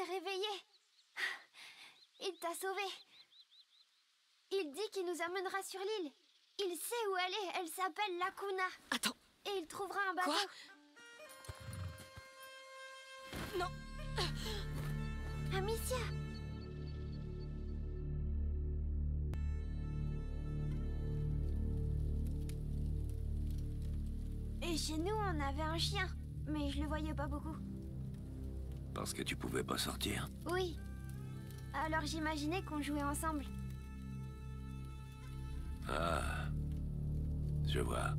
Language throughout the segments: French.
s'est réveillé. Il t'a sauvé. Il dit qu'il nous amènera sur l'île. Il sait où elle est. Elle s'appelle Lacuna. Attends. Et il trouvera un bateau. Quoi? Non. Amicia Et chez nous, on avait un chien. Mais je le voyais pas beaucoup. Parce que tu pouvais pas sortir. Oui. Alors j'imaginais qu'on jouait ensemble. Ah. Je vois.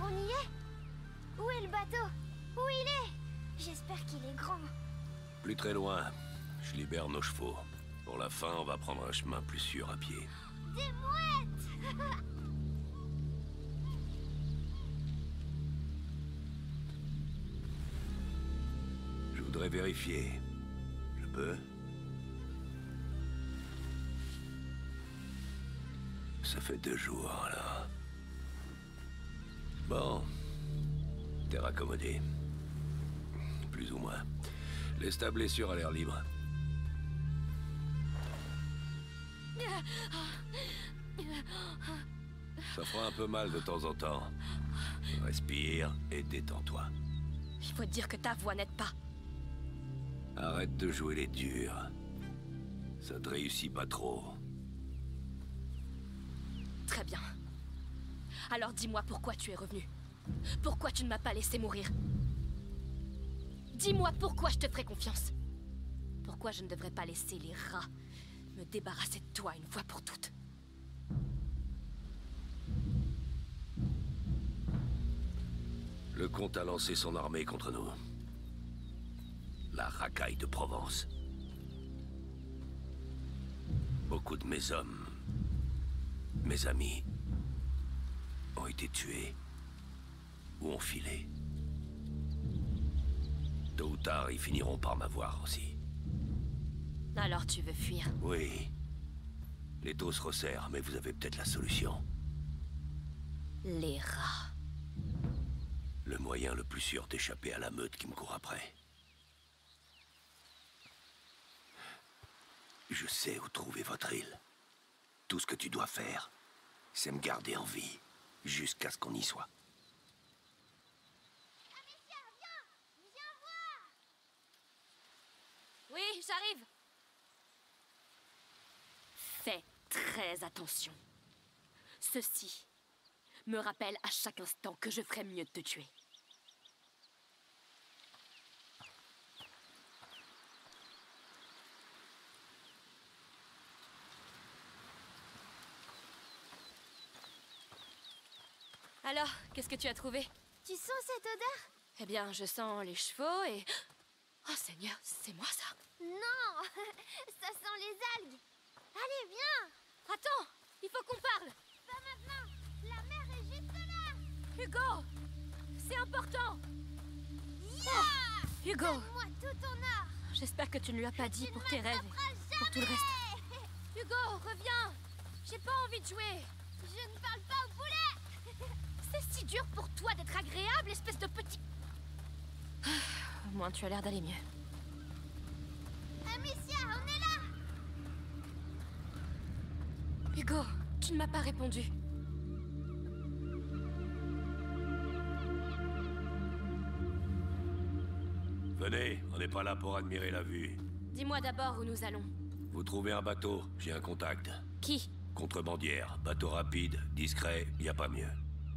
On y est Où est le bateau? Où il est? J'espère qu'il est grand. Plus très loin. Je libère nos chevaux. Pour la fin, on va prendre un chemin plus sûr à pied. Des mouettes vérifier. Je peux Ça fait deux jours, là. Bon. T'es raccommodé. Plus ou moins. Laisse ta blessure à l'air libre. Ça fera un peu mal de temps en temps. Respire et détends-toi. Il faut dire que ta voix n'aide pas. Arrête de jouer les durs. Ça te réussit pas trop. Très bien. Alors dis-moi pourquoi tu es revenu. Pourquoi tu ne m'as pas laissé mourir Dis-moi pourquoi je te ferai confiance. Pourquoi je ne devrais pas laisser les rats me débarrasser de toi une fois pour toutes Le comte a lancé son armée contre nous. La racaille de Provence. Beaucoup de mes hommes, mes amis, ont été tués ou ont filé. Tôt ou tard, ils finiront par m'avoir aussi. Alors tu veux fuir? Oui. Les taux se resserrent, mais vous avez peut-être la solution. Les rats. Le moyen le plus sûr d'échapper à la meute qui me court après. Je sais où trouver votre île. Tout ce que tu dois faire, c'est me garder en vie, jusqu'à ce qu'on y soit. Amicia, viens Viens voir Oui, j'arrive. Fais très attention. Ceci me rappelle à chaque instant que je ferais mieux de te tuer. Alors, qu'est-ce que tu as trouvé? Tu sens cette odeur? Eh bien, je sens les chevaux et... Oh Seigneur, c'est moi ça! Non! Ça sent les algues! Allez, viens! Attends, il faut qu'on parle! Pas maintenant! La mer est juste là! Hugo! C'est important! Yeah Hugo! Donne-moi tout ton or! J'espère que tu ne lui as pas dit Tu pour tes rêves et pour tout le reste. Hugo, reviens! J'ai pas envie de jouer! Je ne parle pas au poulet C'est si dur pour toi d'être agréable, espèce de petit... Ah, Au moins, tu as l'air d'aller mieux. Amicia, on est là Hugo, tu ne m'as pas répondu. Venez, on n'est pas là pour admirer la vue. Dis-moi d'abord où nous allons. Vous trouvez un bateau, j'ai un contact. Qui? Contrebandière, bateau rapide, discret, y a pas mieux.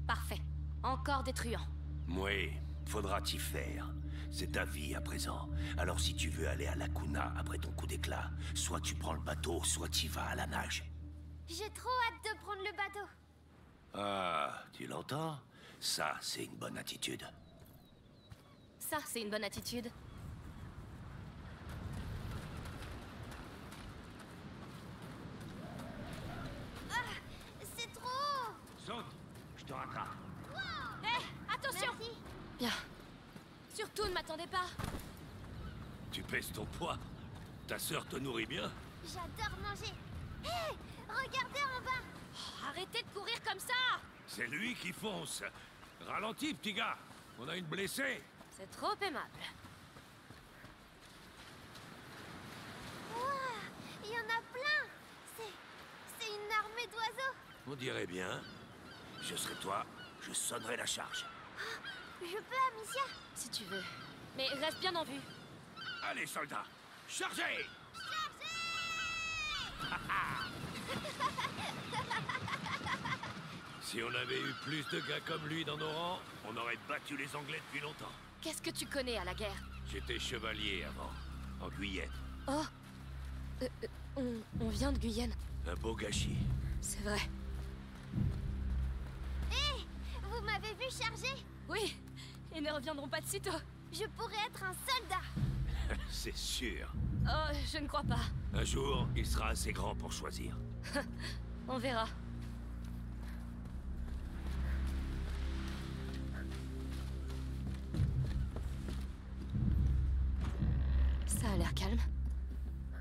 Parfait. Encore des truands. Oui, faudra t'y faire. C'est ta vie à présent. Alors si tu veux aller à la Kuna après ton coup d'éclat, soit tu prends le bateau, soit tu vas à la nage. J'ai trop hâte de prendre le bateau Ah, tu l'entends? Ça, c'est une bonne attitude. Ça, c'est une bonne attitude. C'est trop haut Saute Je te rattrape. Hé, attention. Merci. Bien. Surtout, ne m'attendez pas. Tu pèses ton poids. Ta sœur te nourrit bien. J'adore manger. Hé Regardez en bas. Oh, arrêtez de courir comme ça. C'est lui qui fonce. Ralentis, petit gars. On a une blessée. C'est trop aimable. Il y en a plein. C'est... c'est une armée d'oiseaux. On dirait bien. Je serai toi, je sonnerai la charge. Je peux, Amicia Si tu veux. Mais reste bien en vue. Allez, soldats Chargez Si on avait eu plus de gars comme lui dans nos rangs, on aurait battu les Anglais depuis longtemps. Qu'est-ce que tu connais à la guerre? J'étais chevalier avant, en Guyenne. Oh Euh, euh, on, on vient de Guyenne. Un beau gâchis. C'est vrai. Oui Et ne reviendront pas de sitôt. Je pourrais être un soldat C'est sûr. Oh, je ne crois pas. Un jour, il sera assez grand pour choisir. On verra. Ça a l'air calme.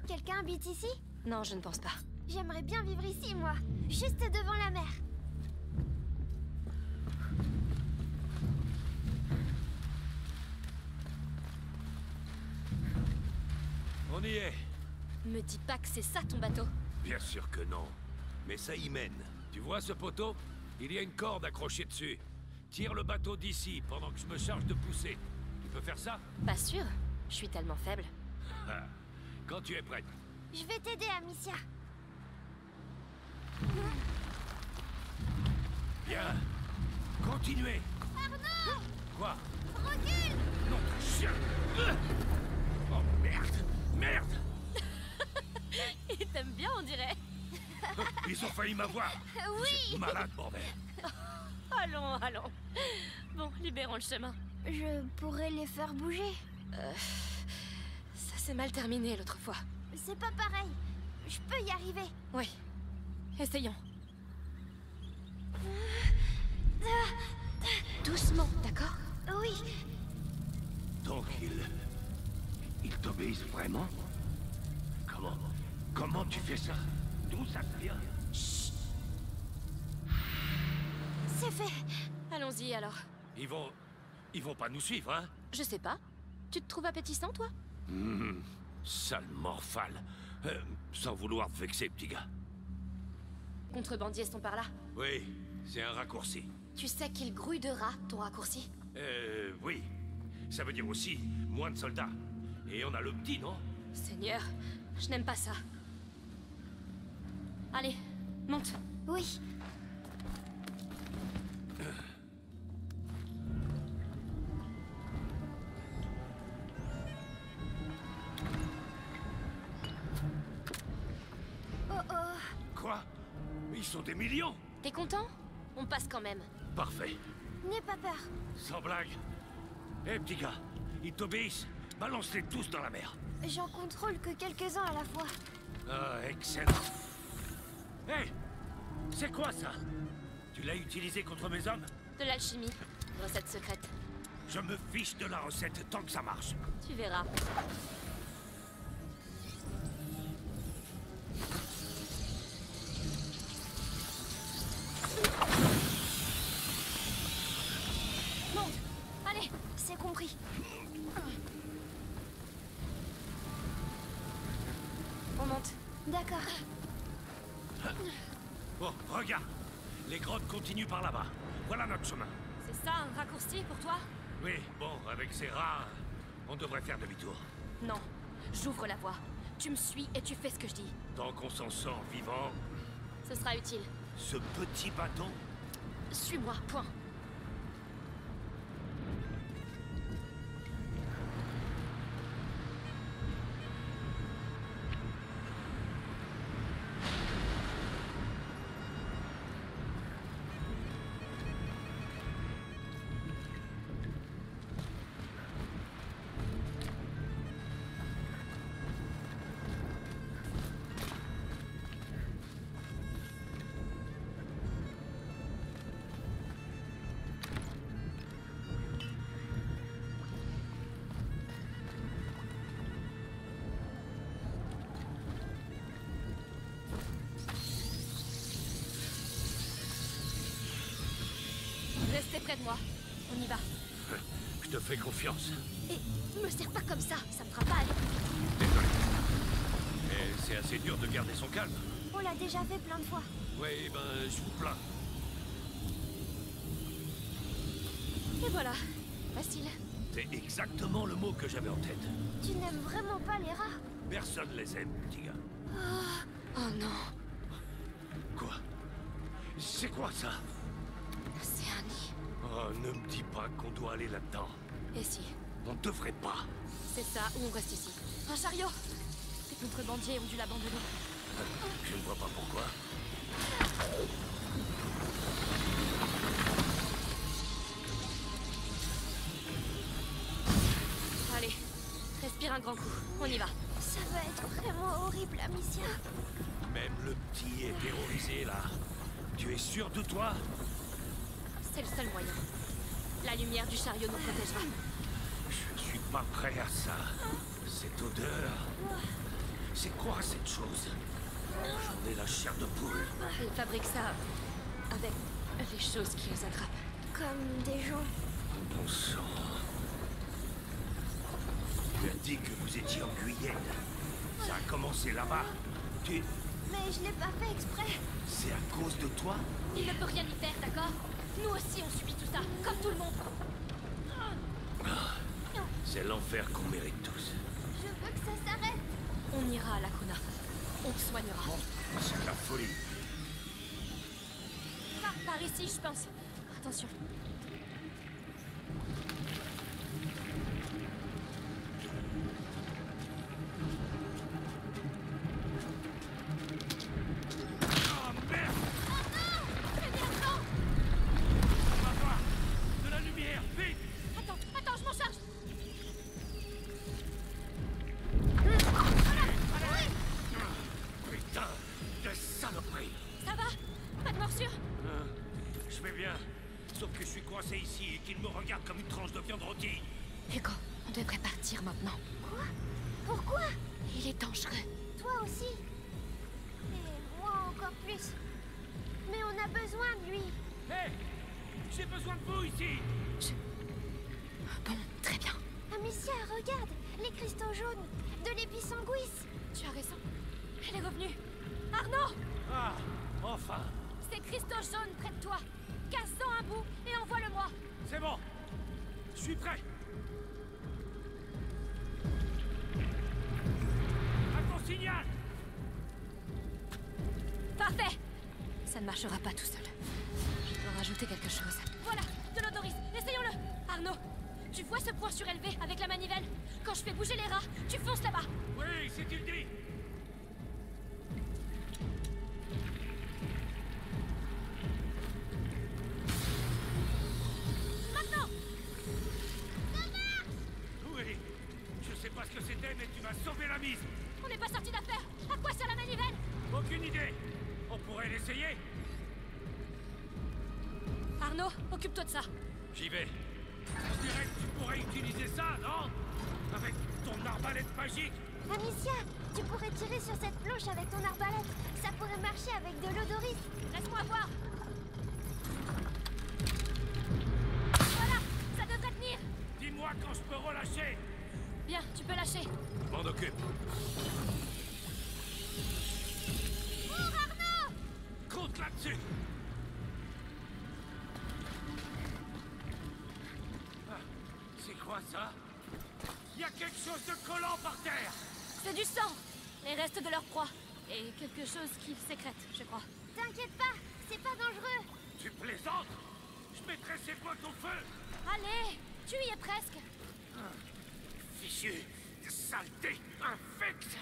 Quelqu'un habite ici? Non, je ne pense pas. J'aimerais bien vivre ici, moi. Juste devant la mer. On y est. Me dis pas que c'est ça ton bateau. Bien sûr que non. Mais ça y mène. Tu vois ce poteau? Il y a une corde accrochée dessus. Tire le bateau d'ici pendant que je me charge de pousser. Tu peux faire ça? Pas sûr. Je suis tellement faible. Ah. Quand tu es prête. Je vais t'aider, Amicia. Bien. Continuez. Arnaud Quoi? Recule Non, chien Euh. Oh merde Merde Il t'aime bien, on dirait. Ils ont failli m'avoir Oui Malade, bordel Allons, allons. Bon, libérons le chemin. Je pourrais les faire bouger. Ça s'est mal terminé l'autre fois. C'est pas pareil. Je peux y arriver. Oui. Essayons. Doucement, d'accord? Oui, Donc ils... Ils t'obéissent vraiment? Comment Comment tu fais ça? D'où ça vient? C'est fait. Allons-y alors. Ils vont... Ils vont pas nous suivre, hein? Je sais pas. Tu te trouves appétissant, toi? Hum, Sale morphale Euh, Sans vouloir te vexer, petit gars. Contrebandiers sont par là. Oui, c'est un raccourci. Tu sais qu'il grouille de rats, ton raccourci? Euh, oui. Ça veut dire aussi moins de soldats. Et on a le petit, non? Seigneur, je n'aime pas ça. Allez, monte. Oui. Oh oh, Quoi? Ils sont des millions T'es content? On passe quand même. Parfait. n'aie pas peur. Sans blague. Hé, petit gars, ils t'obéissent. Balance-les tous dans la mer. J'en contrôle que quelques-uns à la fois. Ah, excellent. Hé C'est quoi ça? Tu l'as utilisé contre mes hommes? De l'alchimie. Recette secrète. Je me fiche de la recette tant que ça marche. Tu verras. Devrait faire demi-tour. Non. J'ouvre la voie. Tu me suis et tu fais ce que je dis. Tant qu'on s'en sort vivant, Ce sera utile. ce petit bâton, Suis-moi, point. Fais confiance. Et me serre pas comme ça, ça me fera pas aller plus. Désolé. Et c'est assez dur de garder son calme. On l'a déjà fait plein de fois. Oui, ben, je vous plains. Et voilà, facile. C'est exactement le mot que j'avais en tête. Tu n'aimes vraiment pas les rats? Personne les aime, petit gars. Oh non, Quoi? C'est quoi ça? C'est un nid. Oh, ne me dis pas qu'on doit aller là-dedans. Et si On devrait pas. C'est ça, ou on reste ici. Un chariot Les contrebandiers ont dû l'abandonner. Je ne vois pas pourquoi. Allez, respire un grand coup, on y va. Ça va être vraiment horrible, Amicia. Même le petit est terrorisé, là. Tu es sûr de toi? C'est le seul moyen. La lumière du chariot nous protégera. Je suis pas prêt à ça. Cette odeur. C'est quoi cette chose? J'en ai la chair de poule. Ils fabriquent ça avec les choses qui les attrapent. Comme des gens. Bon sang. Tu as dit que vous étiez en Guyenne. Ça a commencé là-bas. Tu... Mais je l'ai pas fait exprès. C'est à cause de toi? Il ne peut rien y faire, d'accord? Nous aussi on subit tout ça, comme tout le monde. C'est l'enfer qu'on mérite tous. Je veux que ça s'arrête. On ira à la Kuna. On te soignera. C'est la folie. Par, par ici, je pense. Attention. Ça ne marchera pas tout seul. Je dois rajouter quelque chose. Voilà, de l'odoris. Essayons-le. Arnaud, tu vois ce point surélevé avec la manivelle? Quand je fais bouger les rats, tu fonces là-bas. Oui, c'est il dit sécrètent, je crois. T'inquiète pas, c'est pas dangereux. Tu plaisantes? Je mettrai ces potes au feu Allez, tu y es presque. Fichu Saleté Infecte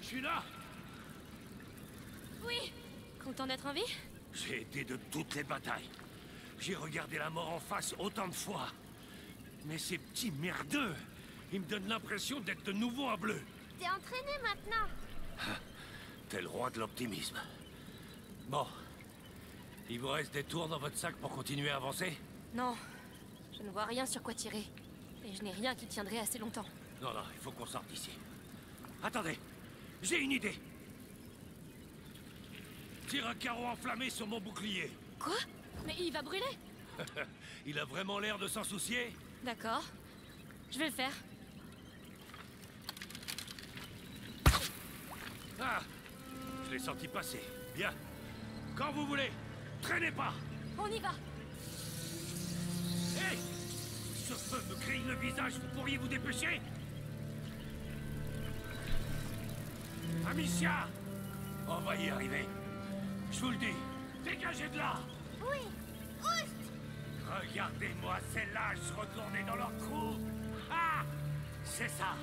Je suis là Oui. Content d'être en vie? J'ai été de toutes les batailles. J'ai regardé la mort en face autant de fois. Mais ces petits merdeux, ils me donnent l'impression d'être de nouveau un bleu. T'es entraîné maintenant. T'es le roi de l'optimisme. Bon. Il vous reste des tours dans votre sac pour continuer à avancer? Non. Je ne vois rien sur quoi tirer. Et je n'ai rien qui tiendrait assez longtemps. Non, non, il faut qu'on sorte d'ici. Attendez, j'ai une idée. Tire un carreau enflammé sur mon bouclier. Quoi? Mais il va brûler? Il a vraiment l'air de s'en soucier D'accord. Je vais le faire. Ah l'ai senti passer. Bien. Quand vous voulez. Traînez pas. On y va. Hé! Ce feu me grille le visage, vous pourriez vous dépêcher? Amicia! On va y arriver. Je vous le dis, dégagez de là. Oui. Oust! Regardez-moi ces lâches retourner dans leur trou Ah! C'est ça.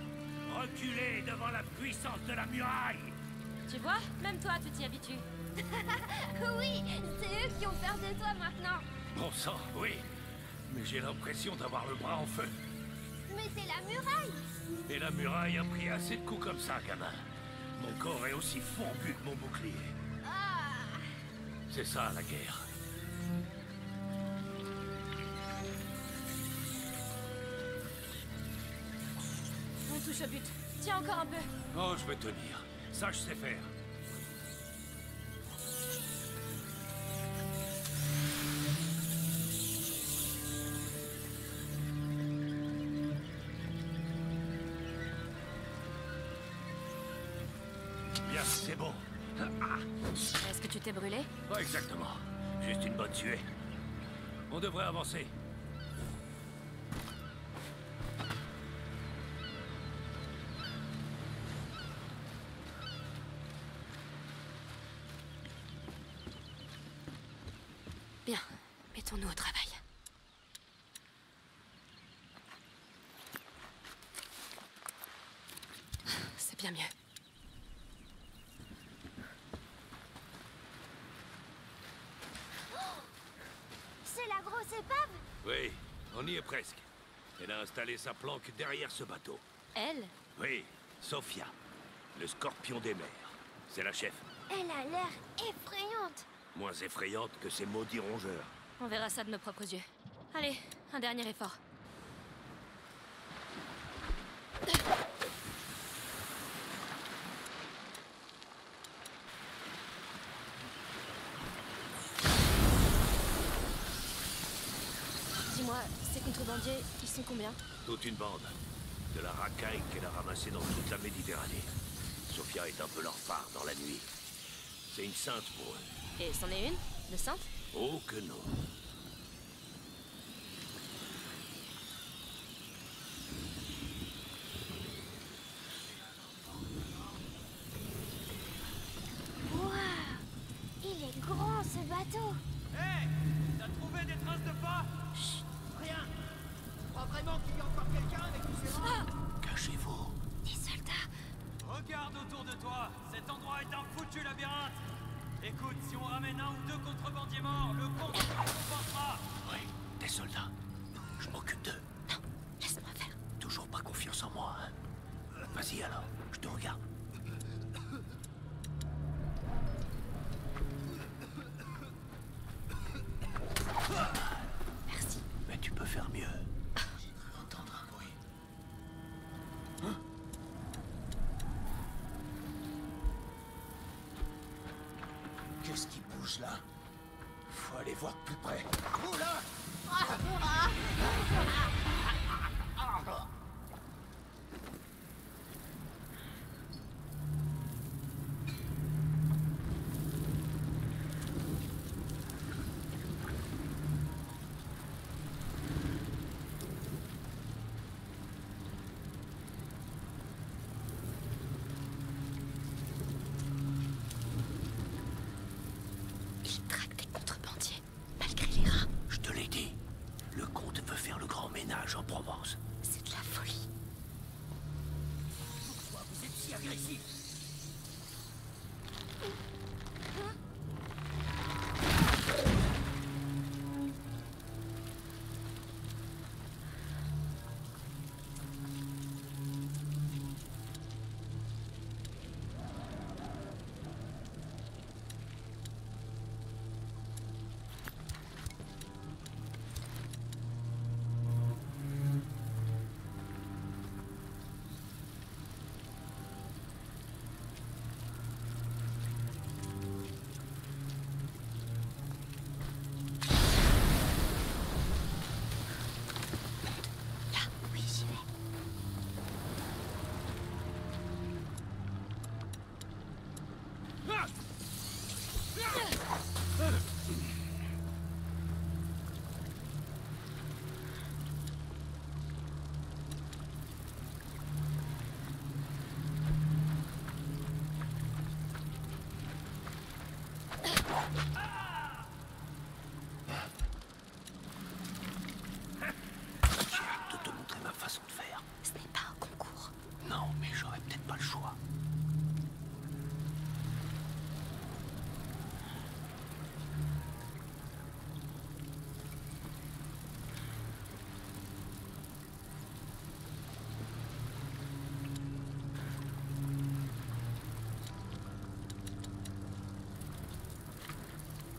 Reculer devant la puissance de la muraille Tu vois Même toi, tu t'y habitues. Oui C'est eux qui ont peur de toi maintenant Bon sang, oui. Mais j'ai l'impression d'avoir le bras en feu. Mais c'est la muraille Et la muraille a pris assez de coups comme ça, gamin. Mon corps est aussi fondu que mon bouclier. Ah C'est ça, la guerre. On touche au but. Tiens encore un peu. Oh, je vais tenir. Ça, je sais faire. Bien, c'est bon. Ah, Est-ce que tu t'es brûlé? Pas exactement. Juste une bonne tuée. On devrait avancer. Mettons-nous au travail. C'est bien mieux. C'est la grosse épave? Oui, on y est presque. Elle a installé sa planque derrière ce bateau. Elle? Oui, Sophia, le scorpion des mers. C'est la chef. Elle a l'air effrayante Moins effrayante que ces maudits rongeurs. On verra ça de nos propres yeux. Allez, un dernier effort. Dis-moi, ces contrebandiers, ils sont combien? Toute une bande. De la racaille qu'elle a ramassée dans toute la Méditerranée. Sophia est un peu leur phare dans la nuit. C'est une sainte pour eux. Et c'en est une? De sainte? Oh que non. Waouh Il est grand ce bateau Hé T'as trouvé des traces de pas Chut Rien Tu crois vraiment qu'il y a encore quelqu'un avec tous ces rangs Cachez-vous. Des soldats Regarde autour de toi Cet endroit est un foutu labyrinthe Écoute, si on ramène un ou deux contrebandiers morts, le compte se récompensera Oui, des soldats. Je m'occupe d'eux. Laisse-moi faire. Toujours pas confiance en moi, hein Vas-y alors, je te regarde. Merci. Mais tu peux faire mieux. Entendre un bruit. Hein Qu'est-ce qui bouge là? Faut aller voir de plus près. Oula Ils Ah!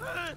Huh?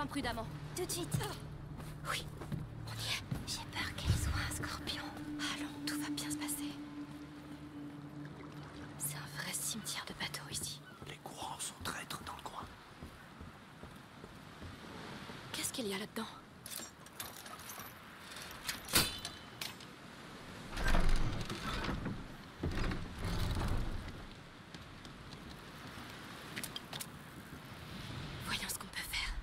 Descends prudemment. Tout de suite. Oui, on y est. J'ai peur qu'elle soit un scorpion. Allons, tout va bien se passer. C'est un vrai cimetière de bateaux ici. Les courants sont traîtres dans le coin. Qu'est-ce qu'il y a là-dedans Voyons ce qu'on peut faire.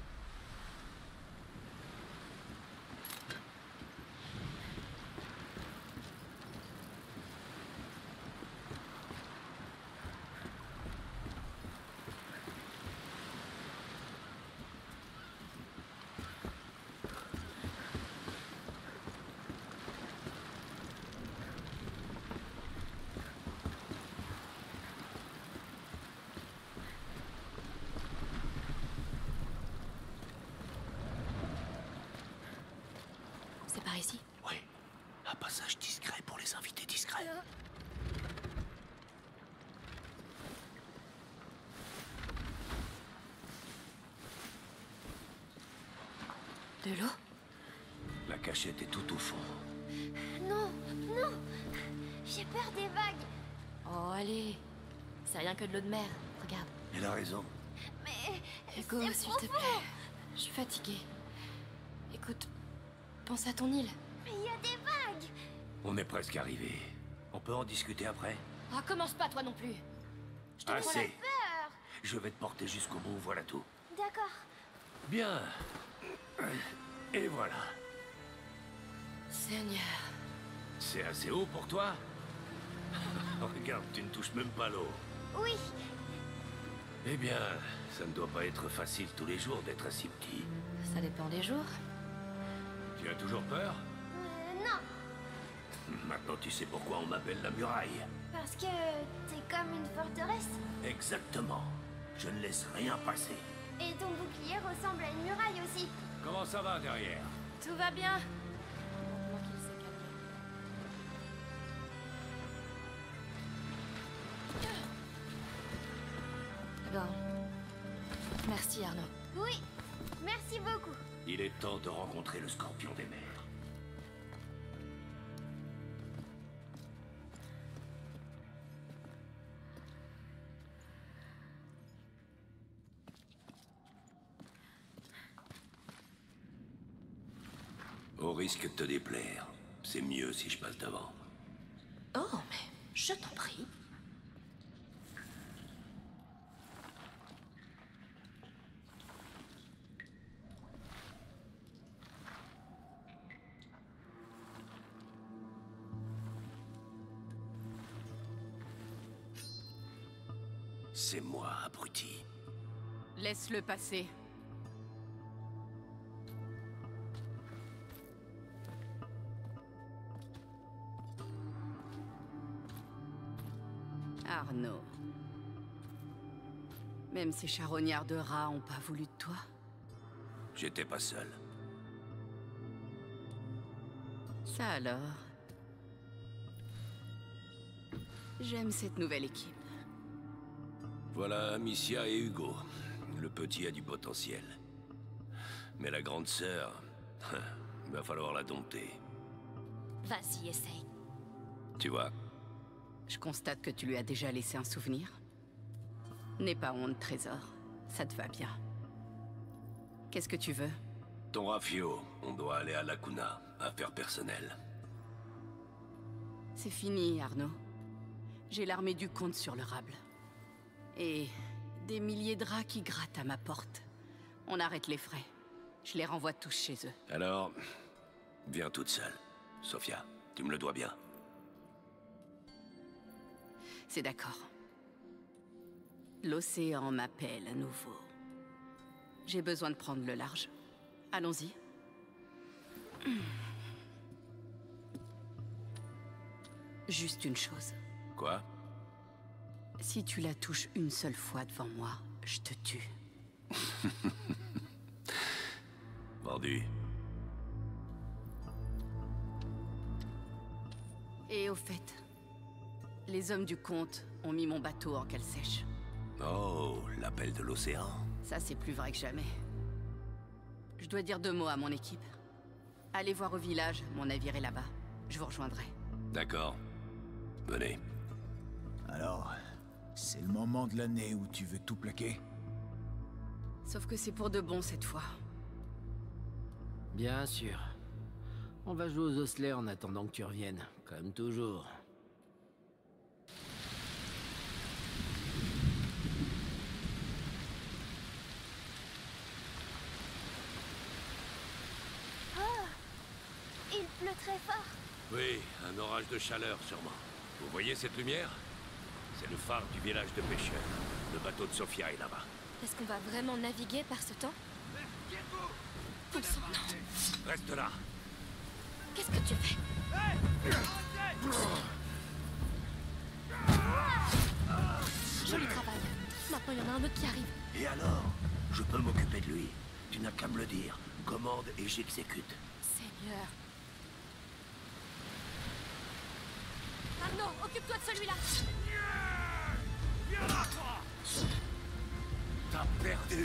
C'est par ici Oui, un passage discret pour les invités discrets. De l'eau? La cachette est tout au fond. Non, non. J'ai peur des vagues. Oh, allez C'est rien que de l'eau de mer. Regarde. Elle a raison. Mais Hugo, s'il te plaît. Je suis fatiguée. Pense à ton île. Mais il y a des vagues. On est presque arrivé. On peut en discuter après? Ah, commence pas, toi non plus. Je te Assez. Peur. Je vais te porter jusqu'au bout, voilà tout. D'accord. Bien. Et voilà. Seigneur. C'est assez haut pour toi? Regarde, tu ne touches même pas l'eau. Oui. Eh bien, ça ne doit pas être facile tous les jours d'être assez petit. Ça dépend des jours. Tu as toujours peur Euh, non. Maintenant tu sais pourquoi on m'appelle la muraille. Parce que t'es comme une forteresse. Exactement. Je ne laisse rien passer. Et ton bouclier ressemble à une muraille aussi. Comment ça va derrière? Tout va bien. Bon. Merci Arnaud. Oui. Merci beaucoup. Il est temps de rencontrer le scorpion des mers. Au risque de te déplaire, c'est mieux si je passe devant. C'est moi, abruti. Laisse-le passer. Arnaud. Même ces charognards de rats ont pas voulu de toi J'étais pas seul. Ça alors J'aime cette nouvelle équipe. Voilà Amicia et Hugo. Le petit a du potentiel. Mais la grande sœur... Il va falloir la dompter. Vas-y, essaye. Tu vois Je constate que tu lui as déjà laissé un souvenir. N'aie pas honte, trésor. Ça te va bien. Qu'est-ce que tu veux? Ton rafio, on doit aller à Lacuna. Affaire personnelle. C'est fini, Arnaud. J'ai l'armée du comte sur le rable. Et des milliers de rats qui grattent à ma porte. On arrête les frais. Je les renvoie tous chez eux. Alors, viens toute seule. Sophia, tu me le dois bien. C'est d'accord. L'océan m'appelle à nouveau. J'ai besoin de prendre le large. Allons-y. Juste une chose. Quoi? Si tu la touches une seule fois devant moi, je te tue. Vendu. Et au fait, les hommes du comte ont mis mon bateau en cale sèche. Oh, l'appel de l'océan. Ça, c'est plus vrai que jamais. Je dois dire deux mots à mon équipe. Allez voir au village, mon navire est là-bas. Je vous rejoindrai. D'accord. Venez. Alors, c'est le moment de l'année où tu veux tout plaquer Sauf que c'est pour de bon cette fois. Bien sûr. On va jouer aux osselets en attendant que tu reviennes, comme toujours. Il pleut très fort. Oui, un orage de chaleur sûrement. Vous voyez cette lumière? C'est le phare du village de pêcheurs. Le bateau de Sofia est là-bas. Est-ce qu'on va vraiment naviguer par ce temps Bon sang, non. Reste là. Qu'est-ce que tu fais Joli travail. Maintenant, il y en a un autre qui arrive. Et alors Je peux m'occuper de lui. Tu n'as qu'à me le dire. Commande et j'exécute. Seigneur. Arnaud, occupe-toi de celui-là. T'as perdu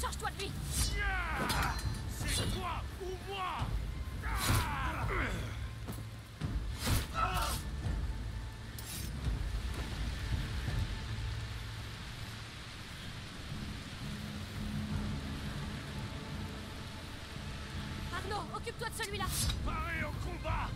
charge-toi de lui C'est toi ou moi Arnaud, occupe-toi de celui-là. Paré au combat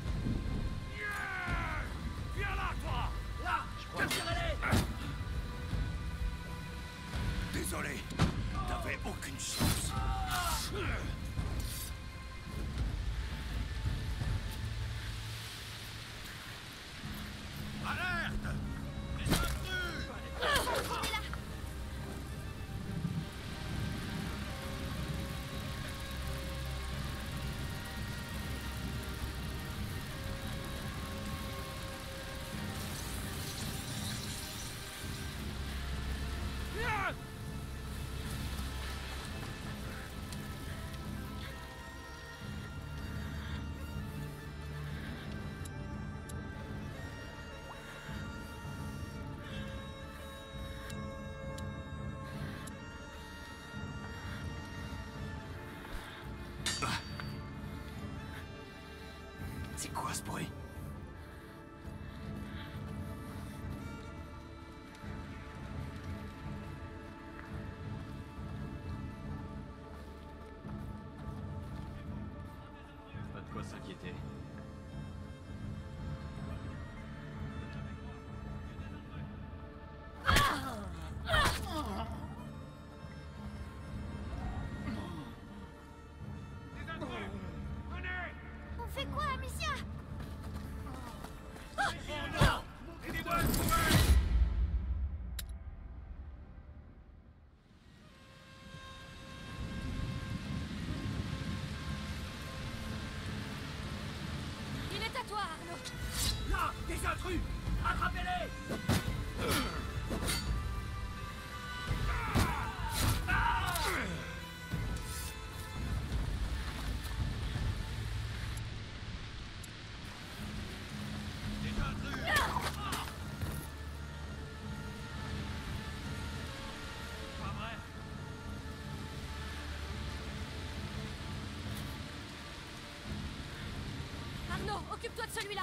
C'est quoi ce bruit? Occupe-toi de celui-là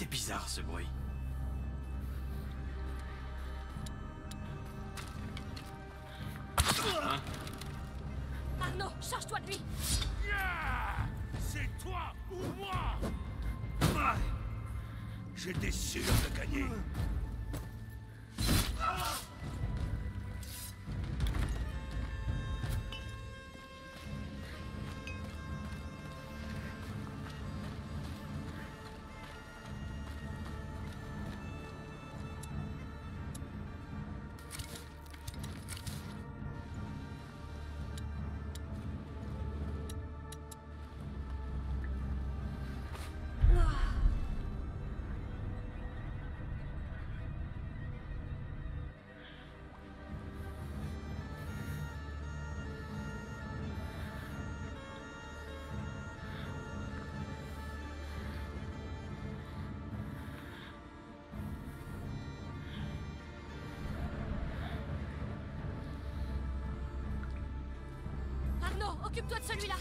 C'était bizarre ce bruit. Arnaud, occupe-toi de celui-là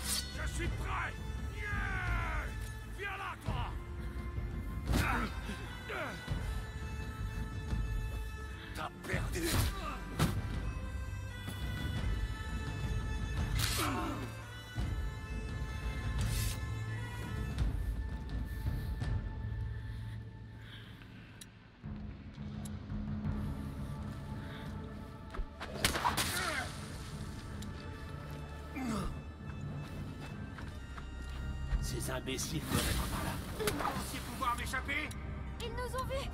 imbéciles doivent être par là. Pensez pouvoir m'échapper? Ils nous ont vus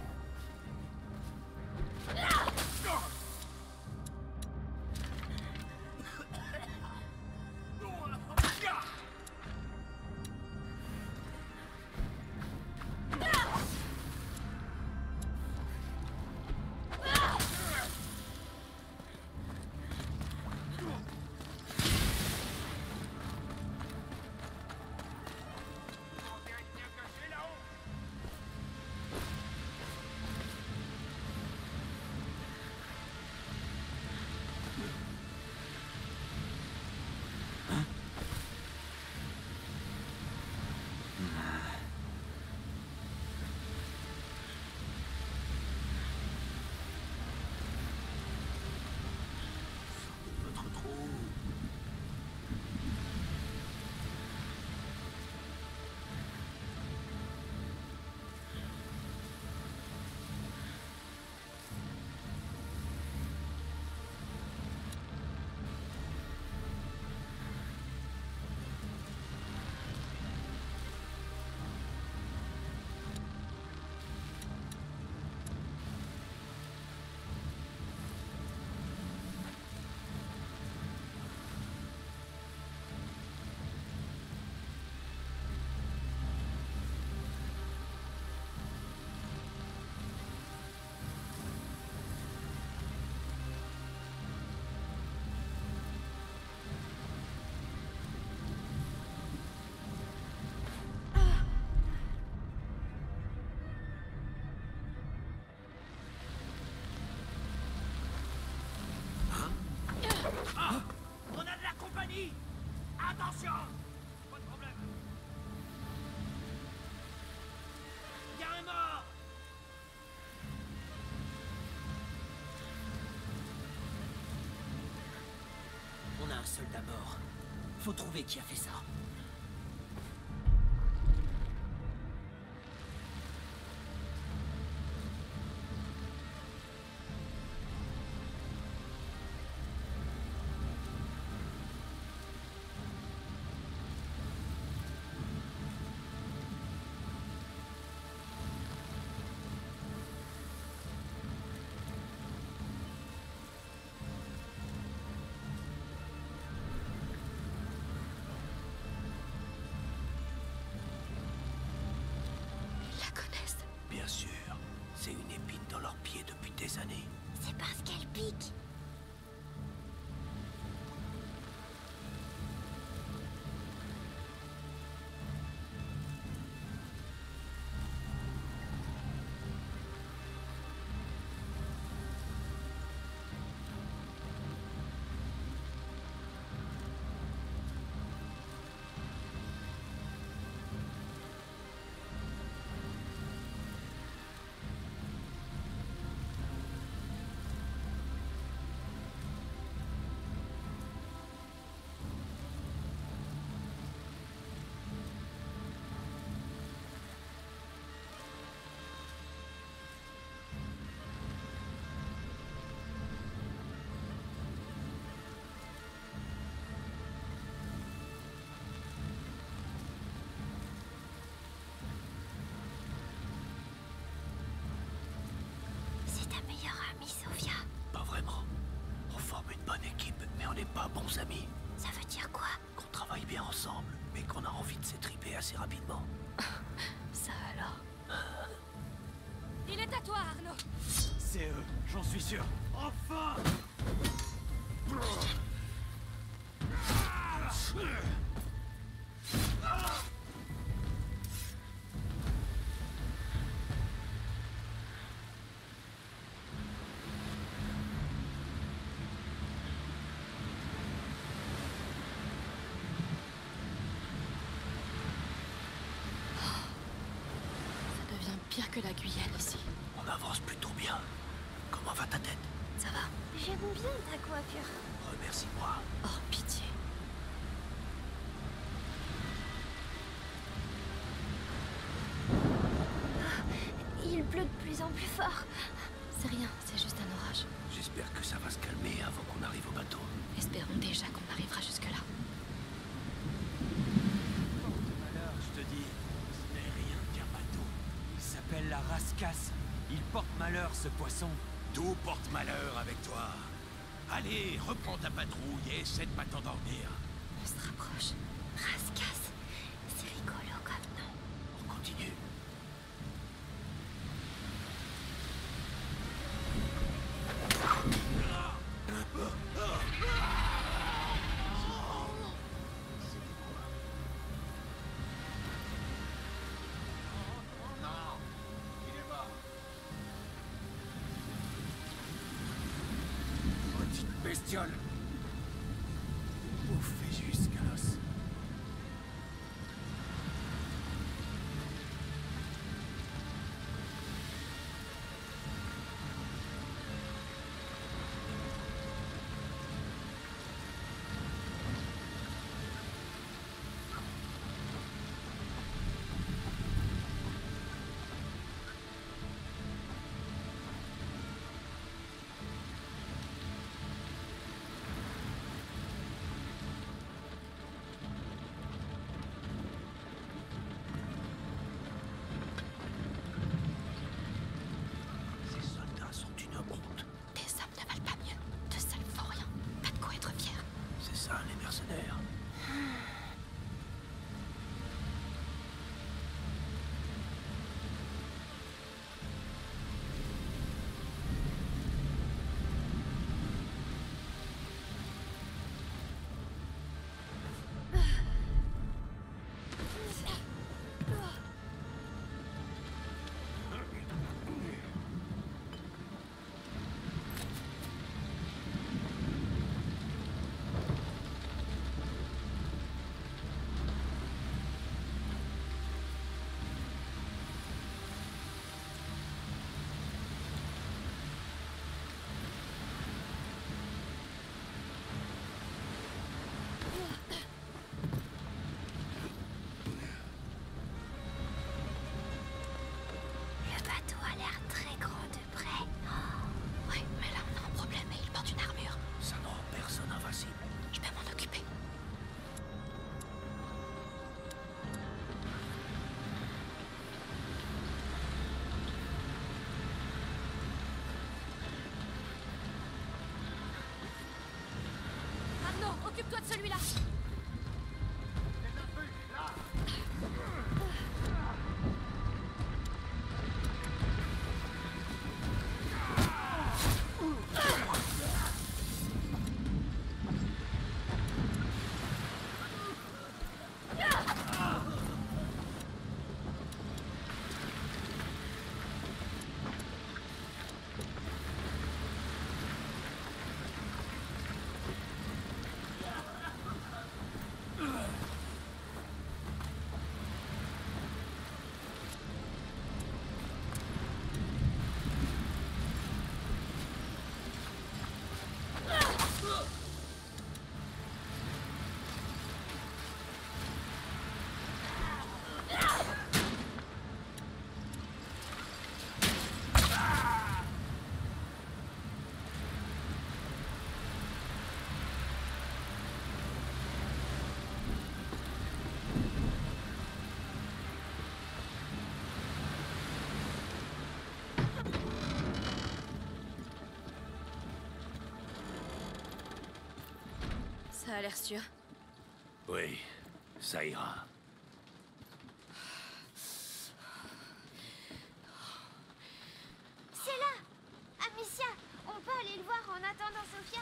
soldat mort. Faut trouver qui a fait ça. Rapidement. Ça alors Il est à toi, Arnaud C'est eux, j'en suis sûr. Enfin pire que la Guyane ici. On avance plutôt bien. Comment va ta tête? Ça va J'aime bien ta coiffure. Remercie-moi. Oh, pitié. Il pleut de plus en plus fort. Malheur, ce poisson. Tout porte malheur avec toi. Allez, reprends ta patrouille et essaie de pas t'endormir. On se rapproche. Rascasse. Petite De celui-là Ça a l'air sûr. Oui, ça ira. C'est là Amicia On peut aller le voir en attendant Sophia?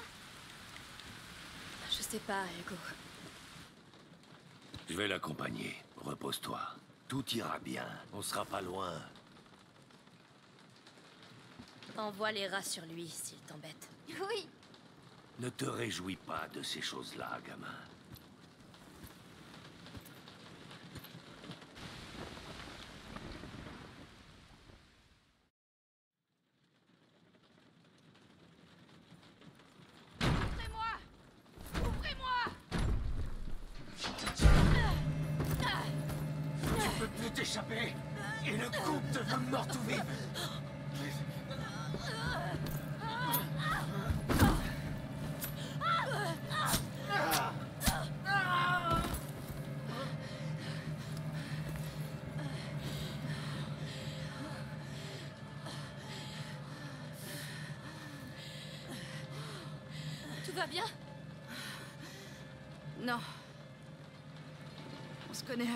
Je sais pas, Hugo. Je vais l'accompagner. Repose-toi. Tout ira bien. On sera pas loin. Envoie les rats sur lui s'il t'embête. Oui Ne te réjouis pas de ces choses-là, gamin.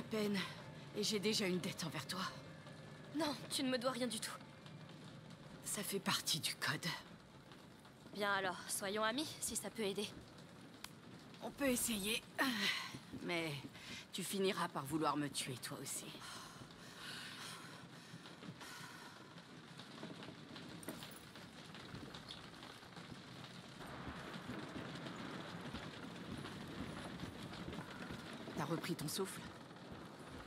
Peine. Et j'ai déjà une dette envers toi. Non, tu ne me dois rien du tout. Ça fait partie du code. Bien alors, soyons amis, si ça peut aider. On peut essayer. Mais tu finiras par vouloir me tuer, toi aussi. T'as repris ton souffle?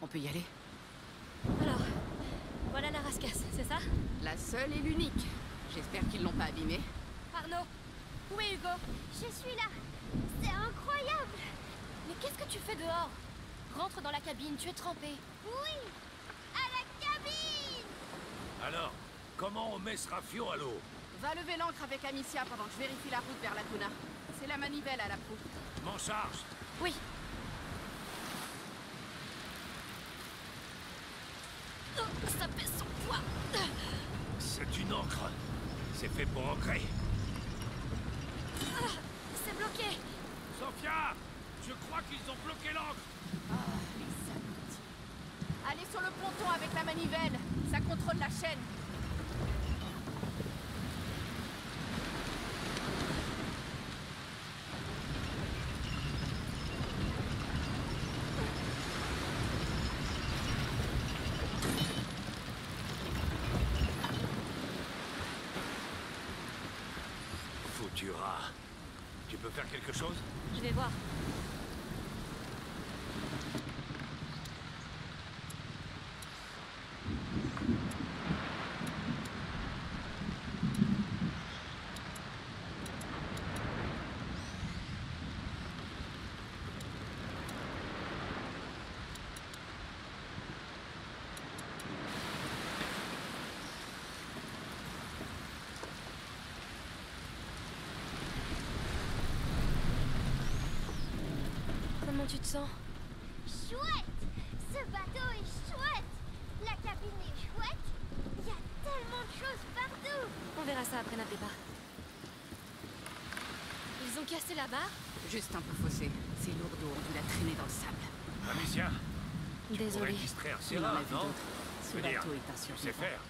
On peut y aller Alors, voilà la rascasse, c'est ça? La seule et l'unique. J'espère qu'ils l'ont pas abîmée. Arnaud Où est Hugo? Je suis là C'est incroyable Mais qu'est-ce que tu fais dehors? Rentre dans la cabine, tu es trempé. Oui À la cabine Alors, comment on met ce rafio à l'eau? Va lever l'ancre avec Amicia pendant que je vérifie la route vers la Tuna. C'est la manivelle à la proue. M'en charge? Oui. Oh, ça pèse son poids. C'est une encre. C'est fait pour ancrer. C'est bloqué. Sophia Je crois qu'ils ont bloqué l'ancre Allez sur le ponton avec la manivelle. Ça contrôle la chaîne. Foutu rat. Tu peux faire quelque chose? Je vais voir. Tu Chouette Ce bateau est chouette La cabine est chouette Il y a tellement de choses partout On verra ça après, n'appelez pas. Ils ont cassé la barre? Juste un peu faussé. Ces lourdeaux ont dû la traîner dans le sable. Amicia, tu pourrais Désolée. distraire Il en Serra, a vu non? Ce Je veux dire, bateau est un tu sais survivant. faire.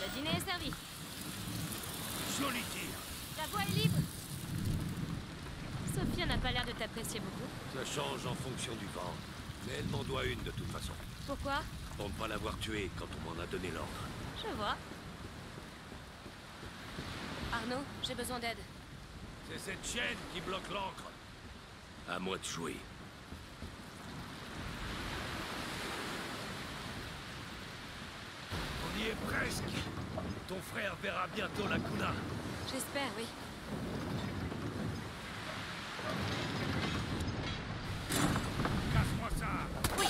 Le dîner est servi. Joli tir. La voie est libre. Sophia n'a pas l'air de t'apprécier beaucoup. Ça change en fonction du vent. Mais elle m'en doit une de toute façon. Pourquoi? Pour ne pas l'avoir tuée quand on m'en a donné l'ordre. Je vois. Arnaud, j'ai besoin d'aide. C'est cette chaîne qui bloque l'ancre. À moi de jouer. On y est presque. Ton frère verra bientôt la Kuna. J'espère, oui. Casse-moi ça. Oui.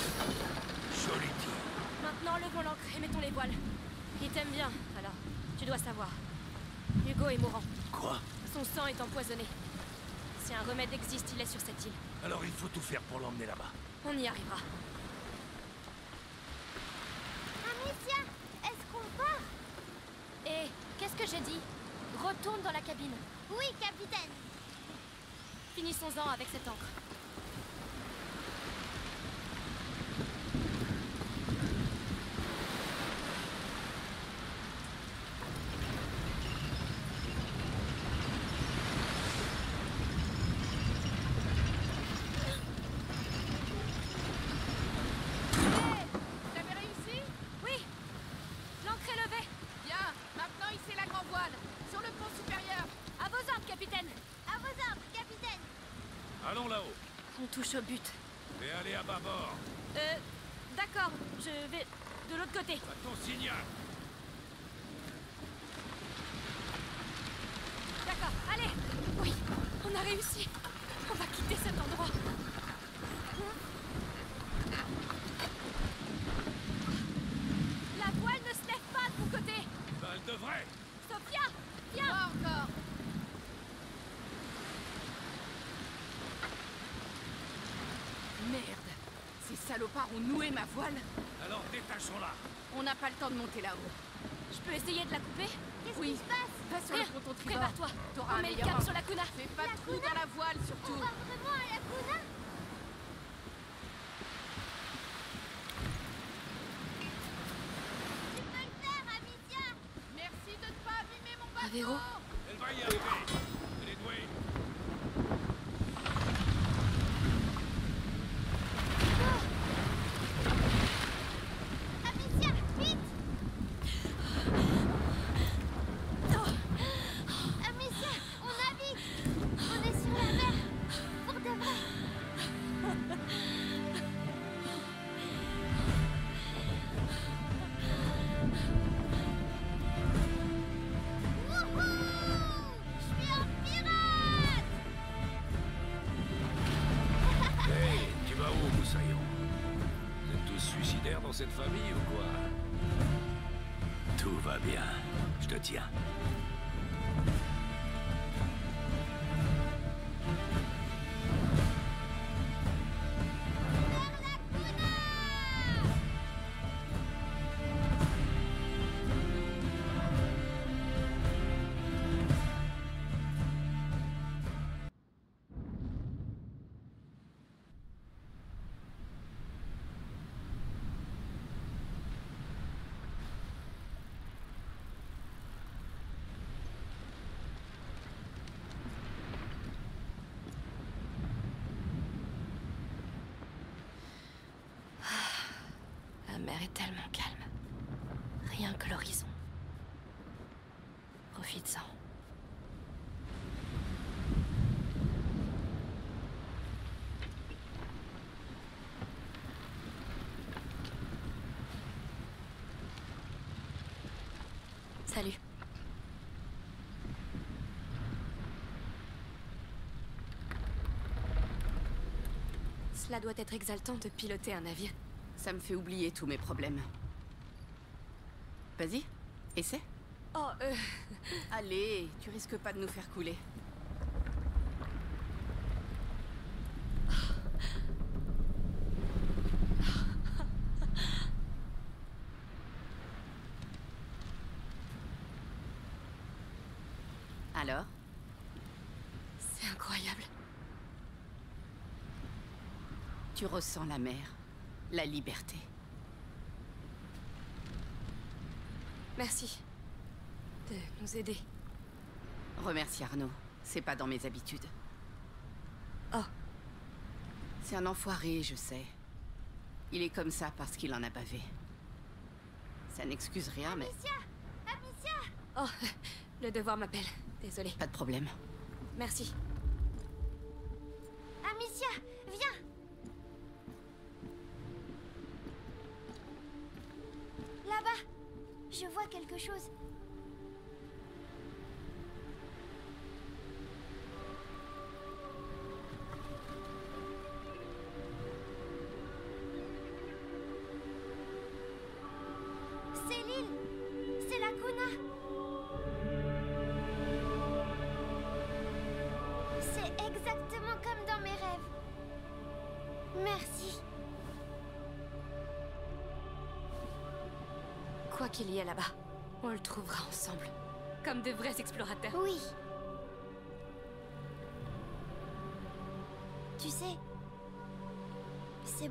Joli tir. Maintenant, levons l'ancre et mettons les voiles. Il t'aime bien, alors tu dois savoir. Hugo est mourant. Quoi Son sang est empoisonné. Si un remède existe, il est sur cette île. Alors il faut tout faire pour l'emmener là-bas. On y arrivera. Amicia, est-ce qu'on part? Et qu'est-ce que j'ai dit? Retourne dans la cabine. Oui, capitaine. Finissons-en avec cette encre. Vous avez réussi Oui L'ancre est levée Bien. Maintenant, hissez la grand voile. Sur le pont supérieur. À vos ordres, capitaine À vos ordres, capitaine. Allons là-haut. On touche au but. Et allez à bâbord. Euh, d'accord, je vais de l'autre côté. À ton signal. D'accord, allez Oui, on a réussi. On va quitter cet endroit. La voile ne se lève pas de mon côté Ben, elle devrait. Sophia Viens Pas encore. Merde. Ces salopards ont noué ma voile. Alors détachons-la. On n'a pas le temps de monter là-haut. Je peux essayer de la couper? Qu'est-ce Oui. qui se passe? Va sur Rien. le ponton tribord. Prépare-toi T'auras On un met le meilleur cap sur la Kuna Fais pas La de trou dans la voile, On surtout. Mer est tellement calme. Rien que l'horizon. Profites-en. Salut. Cela doit être exaltant de piloter un navire. Ça me fait oublier tous mes problèmes. Vas-y, essaie. Oh, euh... Allez, tu risques pas de nous faire couler. Alors? C'est incroyable. Tu ressens la mer la liberté. Merci. De nous aider. Remercie Arnaud. C'est pas dans mes habitudes. Oh. C'est un enfoiré, je sais. Il est comme ça parce qu'il en a bavé. Ça n'excuse rien, mais Amicia Amicia Oh, le devoir m'appelle. Désolée. pas de problème. Merci.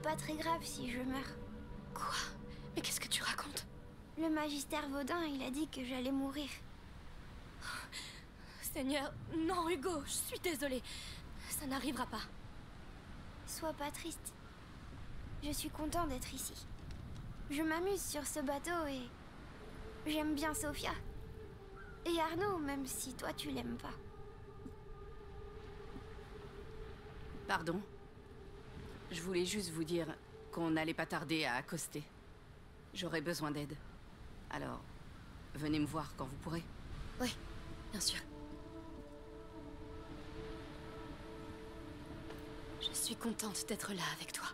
Pas très grave si je meurs. Quoi? Mais qu'est-ce que tu racontes? Le magistère Vaudin, il a dit que j'allais mourir. Seigneur, non Hugo, je suis désolée. Ça n'arrivera pas. Sois pas triste. Je suis content d'être ici. Je m'amuse sur ce bateau et j'aime bien Sophia. Et Arnaud, même si toi tu l'aimes pas. Pardon? Je voulais juste vous dire qu'on n'allait pas tarder à accoster. J'aurais besoin d'aide. Alors, venez me voir quand vous pourrez. Oui, bien sûr. Je suis contente d'être là avec toi.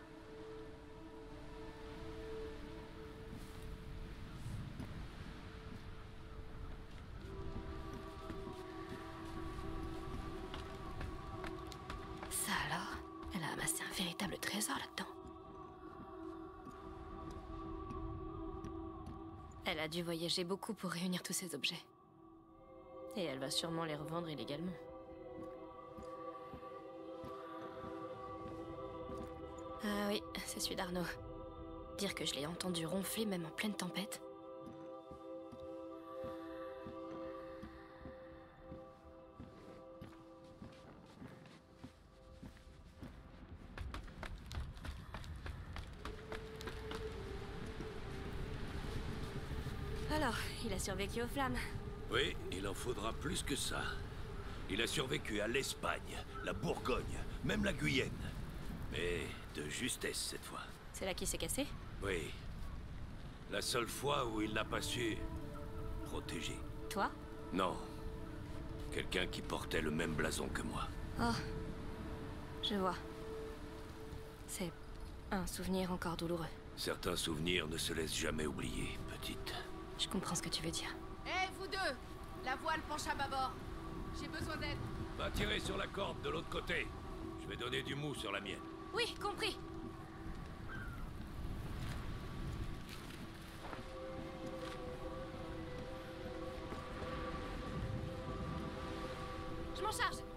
Dû voyager beaucoup pour réunir tous ces objets. Et elle va sûrement les revendre illégalement. Ah oui, c'est celui d'Arnaud. Dire que je l'ai entendu ronfler même en pleine tempête. A survécu aux flammes. Oui, il en faudra plus que ça. Il a survécu à l'Espagne, la Bourgogne, même la Guyenne. Mais de justesse cette fois. C'est là qu'il s'est cassé? Oui. La seule fois où il n'a pas su protéger. Toi? Non. Quelqu'un qui portait le même blason que moi. Oh. Je vois. C'est un souvenir encore douloureux. Certains souvenirs ne se laissent jamais oublier, petite. Je comprends ce que tu veux dire. Hé, vous deux La voile penche à bâbord. J'ai besoin d'aide. Va tirer sur la corde de l'autre côté. Je vais donner du mou sur la mienne. Oui, compris. Je m'en charge.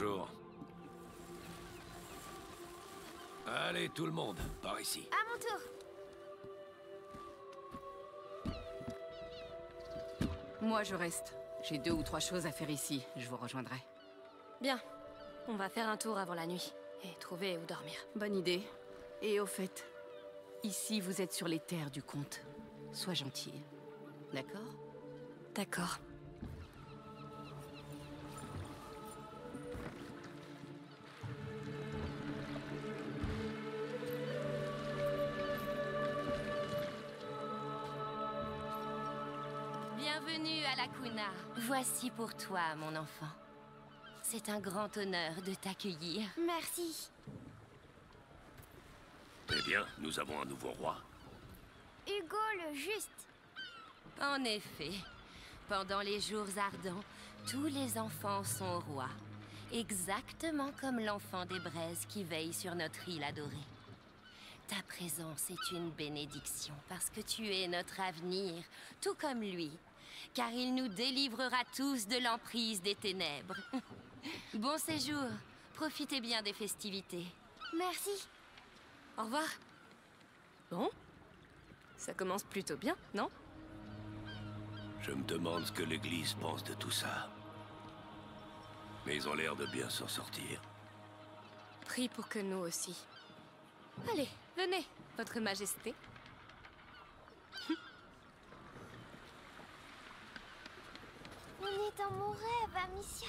Bonjour. Allez, tout le monde, par ici. À mon tour. Moi, je reste. J'ai deux ou trois choses à faire ici. Je vous rejoindrai. Bien. On va faire un tour avant la nuit. Et trouver où dormir. Bonne idée. Et au fait, ici, vous êtes sur les terres du comte. Sois gentille. D'accord? D'accord. Voici pour toi, mon enfant. C'est un grand honneur de t'accueillir. Merci. Eh bien, nous avons un nouveau roi. Hugo le Juste. En effet, pendant les jours ardents, tous les enfants sont rois. Exactement comme l'enfant des braises qui veille sur notre île adorée. Ta présence est une bénédiction parce que tu es notre avenir, tout comme lui, car il nous délivrera tous de l'emprise des ténèbres. bon séjour, profitez bien des festivités. Merci. Au revoir. Bon. Ça commence plutôt bien, non? Je me demande ce que l'Église pense de tout ça. Mais ils ont l'air de bien s'en sortir. Prie pour que nous aussi. Allez, venez, Votre Majesté. On est dans mon rêve, Amicia.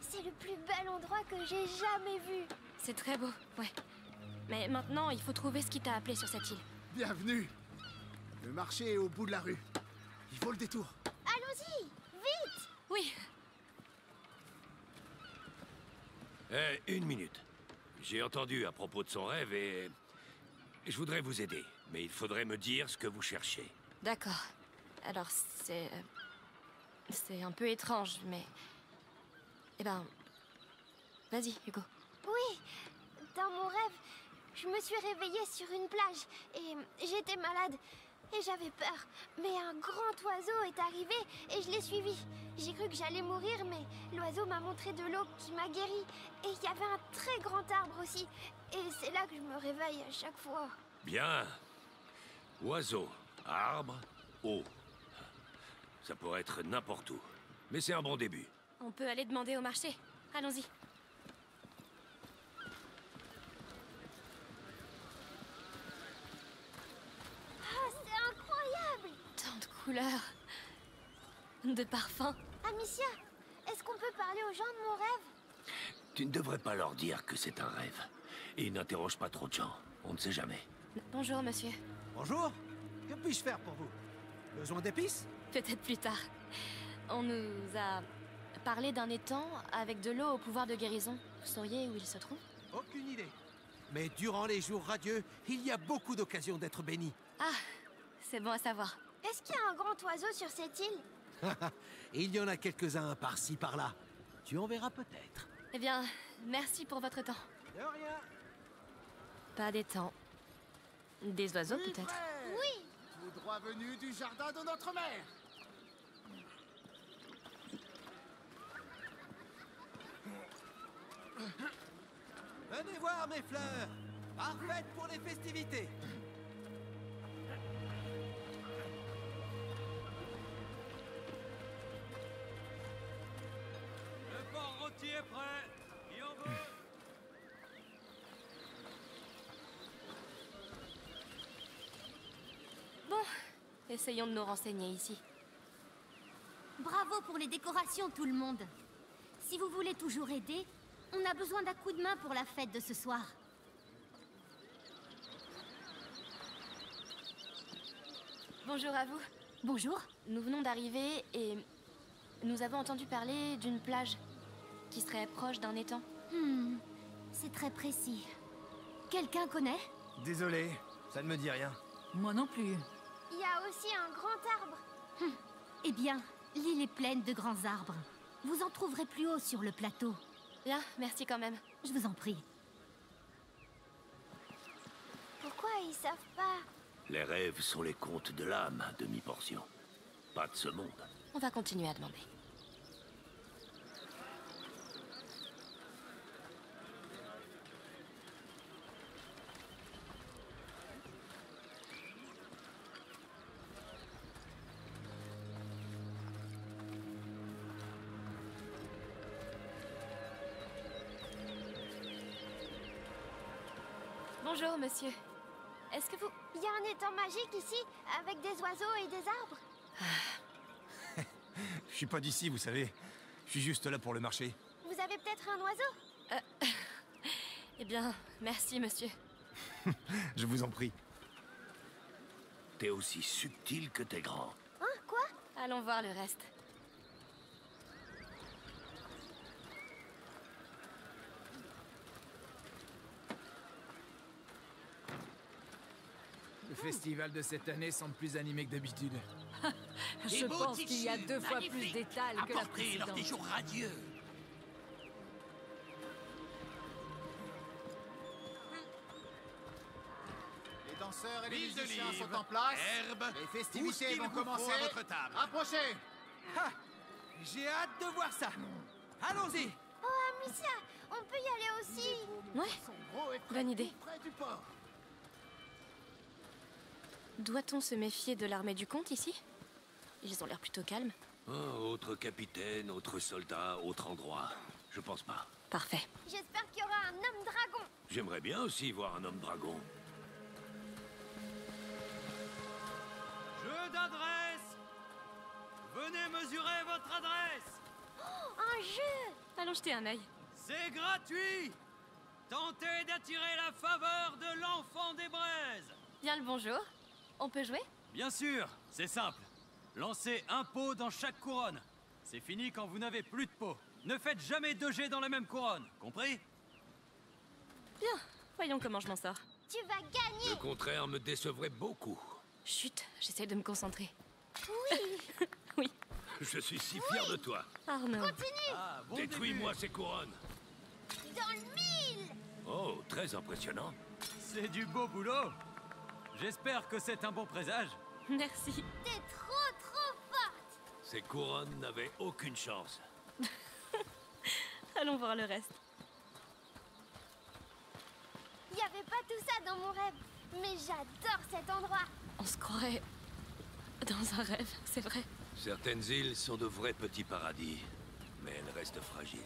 C'est le plus bel endroit que j'ai jamais vu. C'est très beau, ouais. Mais maintenant, il faut trouver ce qui t'a appelé sur cette île. Bienvenue Le marché est au bout de la rue. Il faut le détour. Allons-y, vite Oui, Eh, une minute. J'ai entendu à propos de son rêve et... Je voudrais vous aider, mais il faudrait me dire ce que vous cherchez. d'accord. Alors, c'est... C'est un peu étrange, mais... Eh ben... Vas-y, Hugo. Oui, dans mon rêve, je me suis réveillée sur une plage et j'étais malade et j'avais peur. Mais un grand oiseau est arrivé et je l'ai suivi. J'ai cru que j'allais mourir, mais l'oiseau m'a montré de l'eau qui m'a guéri. Et il y avait un très grand arbre aussi. Et c'est là que je me réveille à chaque fois. Bien. Oiseau, arbre, eau. Ça pourrait être n'importe où. Mais c'est un bon début. On peut aller demander au marché. Allons-y. Ah, c'est incroyable Tant de couleurs. De parfums. Amicia, est-ce qu'on peut parler aux gens de mon rêve? Tu ne devrais pas leur dire que c'est un rêve. Et n'interroge pas trop de gens. On ne sait jamais. Bonjour, monsieur. Bonjour Que puis-je faire pour vous? Besoin d'épices? Peut-être plus tard. On nous a parlé d'un étang avec de l'eau au pouvoir de guérison. Vous sauriez où il se trouve? Aucune idée. Mais durant les jours radieux, il y a beaucoup d'occasions d'être béni. Ah, c'est bon à savoir. Est-ce qu'il y a un grand oiseau sur cette île? Il y en a quelques-uns par-ci, par-là. Tu en verras peut-être. Eh bien, merci pour votre temps. De rien. Pas d'étang. Des oiseaux, peut-être Oui Tout droit venu du jardin de notre mère. Venez voir mes fleurs Parfaites pour les festivités Le port rôti est prêt. Qui en veut Bon, essayons de nous renseigner ici. Bravo pour les décorations, tout le monde. Si vous voulez toujours aider, on a besoin d'un coup de main pour la fête de ce soir. Bonjour à vous. Bonjour. Nous venons d'arriver et nous avons entendu parler d'une plage qui serait proche d'un étang. Hmm, c'est très précis. Quelqu'un connaît? Désolé, ça ne me dit rien. Moi non plus. Il y a aussi un grand arbre. Eh bien, l'île est pleine de grands arbres. Vous en trouverez plus haut sur le plateau. Bien, merci quand même. Je vous en prie. Pourquoi ils savent pas? Les rêves sont les contes de l'âme, à demi-portion. Pas de ce monde. On va continuer à demander. Bonjour, monsieur. Est-ce que vous... Il y a un étang magique ici, avec des oiseaux et des arbres Je suis pas d'ici, vous savez. Je suis juste là pour le marché. Vous avez peut-être un oiseau Eh bien, merci, monsieur. Je vous en prie. T'es aussi subtil que t'es grand. Hein Quoi? Allons voir le reste. Le festival de cette année semble plus animé que d'habitude. Je pense qu'il y a deux fois plus d'étals que la précédente. jours radieux. Les danseurs et les Huile musiciens sont en place. herbe, Les festivités vont commencer. à votre table? Approchez J'ai hâte de voir ça. Allons-y. Oh, Amicia, on peut y aller aussi Ouais, bonne idée. Près du port. Doit-on se méfier de l'armée du comte ici? Ils ont l'air plutôt calmes. Oh, autre capitaine, autre soldat, autre endroit. Je pense pas. Parfait. J'espère qu'il y aura un homme dragon J'aimerais bien aussi voir un homme dragon. Jeu d'adresse Venez mesurer votre adresse Oh, Un jeu Allons jeter un œil. C'est gratuit Tentez d'attirer la faveur de l'enfant des braises Bien le bonjour. On peut jouer? Bien sûr, c'est simple. Lancez un pot dans chaque couronne. C'est fini quand vous n'avez plus de pot. Ne faites jamais deux jets dans la même couronne, compris? Bien. Voyons comment je m'en sors. Tu vas gagner Le contraire me décevrait beaucoup. Chut, j'essaie de me concentrer. Oui Oui. Je suis si fier de toi. Arnaud. Continue Ah, bon Détruis-moi ces couronnes. Dans le mille Oh, très impressionnant. C'est du beau boulot J'espère que c'est un bon présage. Merci. T'es trop trop forte Ces couronnes n'avaient aucune chance. Allons voir le reste. Il n'y avait pas tout ça dans mon rêve, mais j'adore cet endroit On se croirait dans un rêve, c'est vrai. Certaines îles sont de vrais petits paradis, mais elles restent fragiles.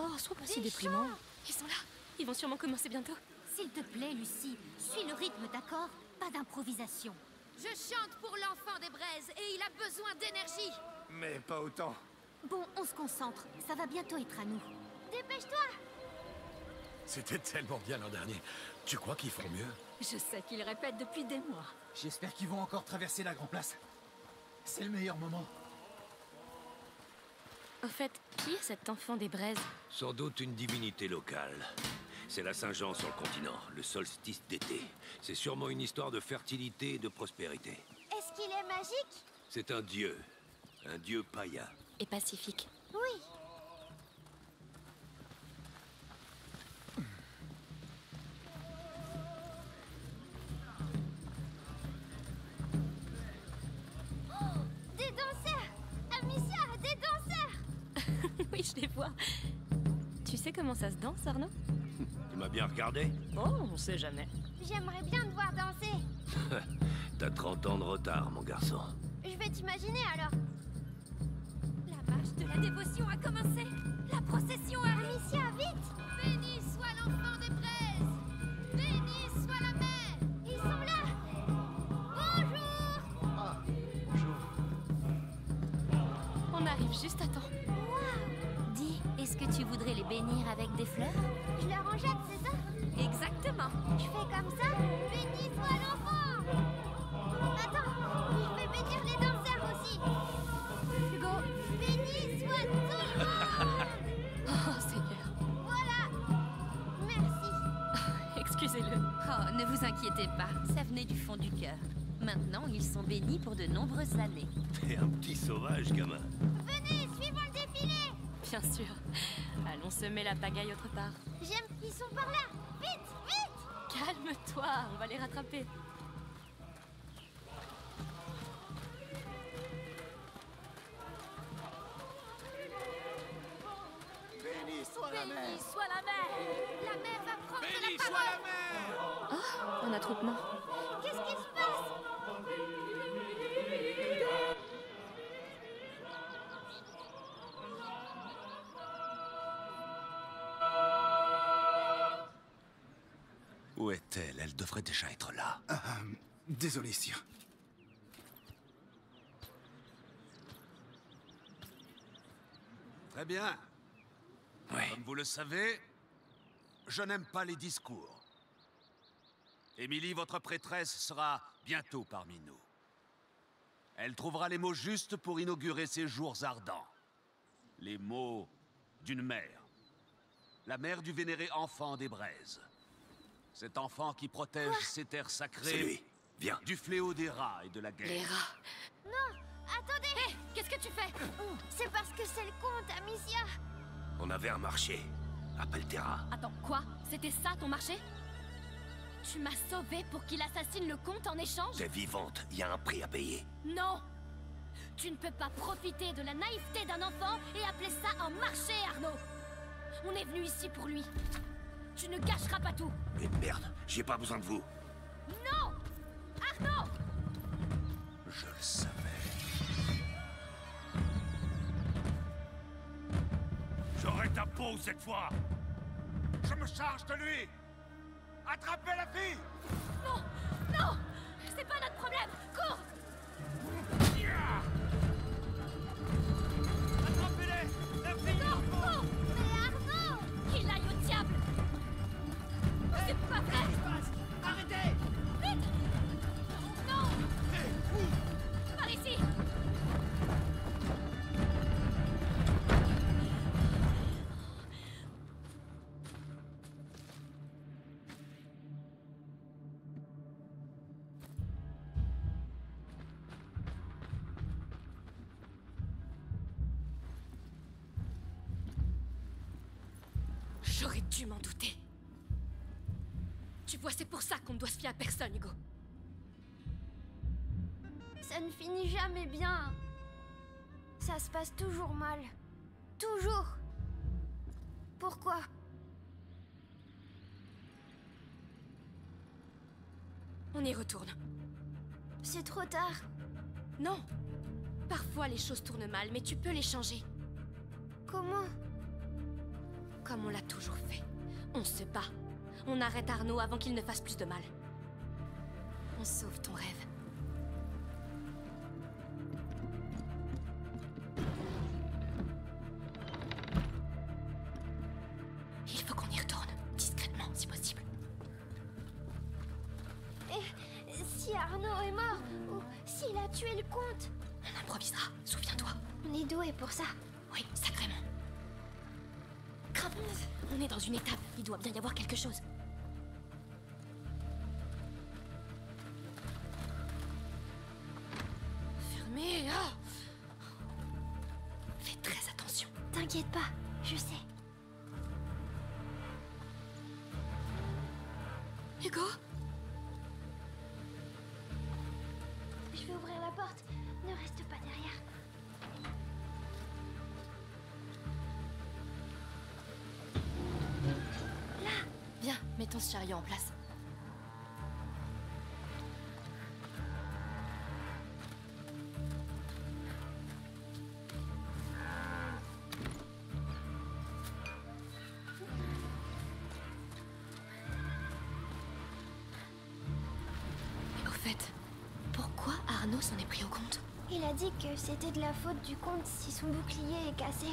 Oh, sois pas si déprimant. Ils sont là. Ils vont sûrement commencer bientôt. S'il te plaît, Lucie, suis le rythme, d'accord? Pas d'improvisation. Je chante pour l'enfant des braises et il a besoin d'énergie. Mais pas autant. Bon, on se concentre. Ça va bientôt être à nous. Dépêche-toi C'était tellement bien l'an dernier. Tu crois qu'ils feront mieux? Je sais qu'ils répètent depuis des mois. J'espère qu'ils vont encore traverser la Grand Place. C'est le meilleur moment. Au fait, qui est cet enfant des braises? Sans doute une divinité locale. C'est la Saint-Jean sur le continent, le solstice d'été. C'est sûrement une histoire de fertilité et de prospérité. Est-ce qu'il est magique? C'est un dieu, un dieu païen. Et pacifique. Oui Oh, Des danseurs Amicia, des danseurs oui, je les vois. Tu sais comment ça se danse, Arnaud Tu m'as bien regardé Oh, on sait jamais. J'aimerais bien te voir danser T'as 30 ans de retard, mon garçon. Je vais t'imaginer alors La marche de la dévotion a commencé. La procession arrive. Amicia, vite est-ce que tu voudrais les bénir avec des fleurs? Je leur en jette, c'est ça? Exactement. Je fais comme ça? Béni soit l'enfant Attends, je vais bénir les danseurs aussi Hugo. Béni soit tout le monde Oh, Seigneur. Voilà Merci Excusez-le. Oh, ne vous inquiétez pas, ça venait du fond du cœur. Maintenant, ils sont bénis pour de nombreuses années. T'es un petit sauvage, gamin. Bien sûr. Allons semer la pagaille autre part. J'aime... Ils sont par là Vite, vite Calme-toi, on va les rattraper. Béni soit la mer Béni soit la mère La mère va prendre Béni la soit parole la mer Oh, un attroupement. Où est-elle? Elle devrait déjà être là. Euh, désolé, sire. Très bien. Comme vous le savez, je n'aime pas les discours. Émilie, votre prêtresse, sera bientôt parmi nous. Elle trouvera les mots justes pour inaugurer ces jours ardents. Les mots d'une mère. La mère du vénéré enfant des braises. Cet enfant qui protège ces terres sacrées. C'est lui. Viens. Du fléau des rats et de la guerre. Les rats. Non Attendez Hé Qu'est-ce que tu fais? C'est parce que c'est le comte, Amicia On avait un marché. Appelle Terra. Attends, quoi? C'était ça ton marché? Tu m'as sauvé pour qu'il assassine le comte en échange? T'es vivante, il y a un prix à payer. Non Tu ne peux pas profiter de la naïveté d'un enfant et appeler ça un marché, Arnaud On est venu ici pour lui. Tu ne gâcheras pas tout. Mais merde, j'ai pas besoin de vous. Non. Arnaud. Je le savais. J'aurai ta peau cette fois. Je me charge de lui. Attrapez la fille. Non Non. C'est pas notre problème. Cours. Attrapez-les. La fille Cours à personne, Hugo. Ça ne finit jamais bien. Ça se passe toujours mal. Toujours. Pourquoi? On y retourne. C'est trop tard. Non. Parfois les choses tournent mal, mais tu peux les changer. Comment? Comme on l'a toujours fait. On se bat. On arrête Arnaud avant qu'il ne fasse plus de mal. On sauve ton rêve. Il faut qu'on y retourne, discrètement si possible. Et si Arnaud est mort Ou s'il a tué le comte On improvisera, souviens-toi. On est doué pour ça. Oui, sacrément. Crains. On est dans une étape, il doit bien y avoir quelque chose. Mettons ce chariot en place. Au fait, pourquoi Arnaud s'en est pris au compte? Il a dit que c'était de la faute du comte si son bouclier est cassé.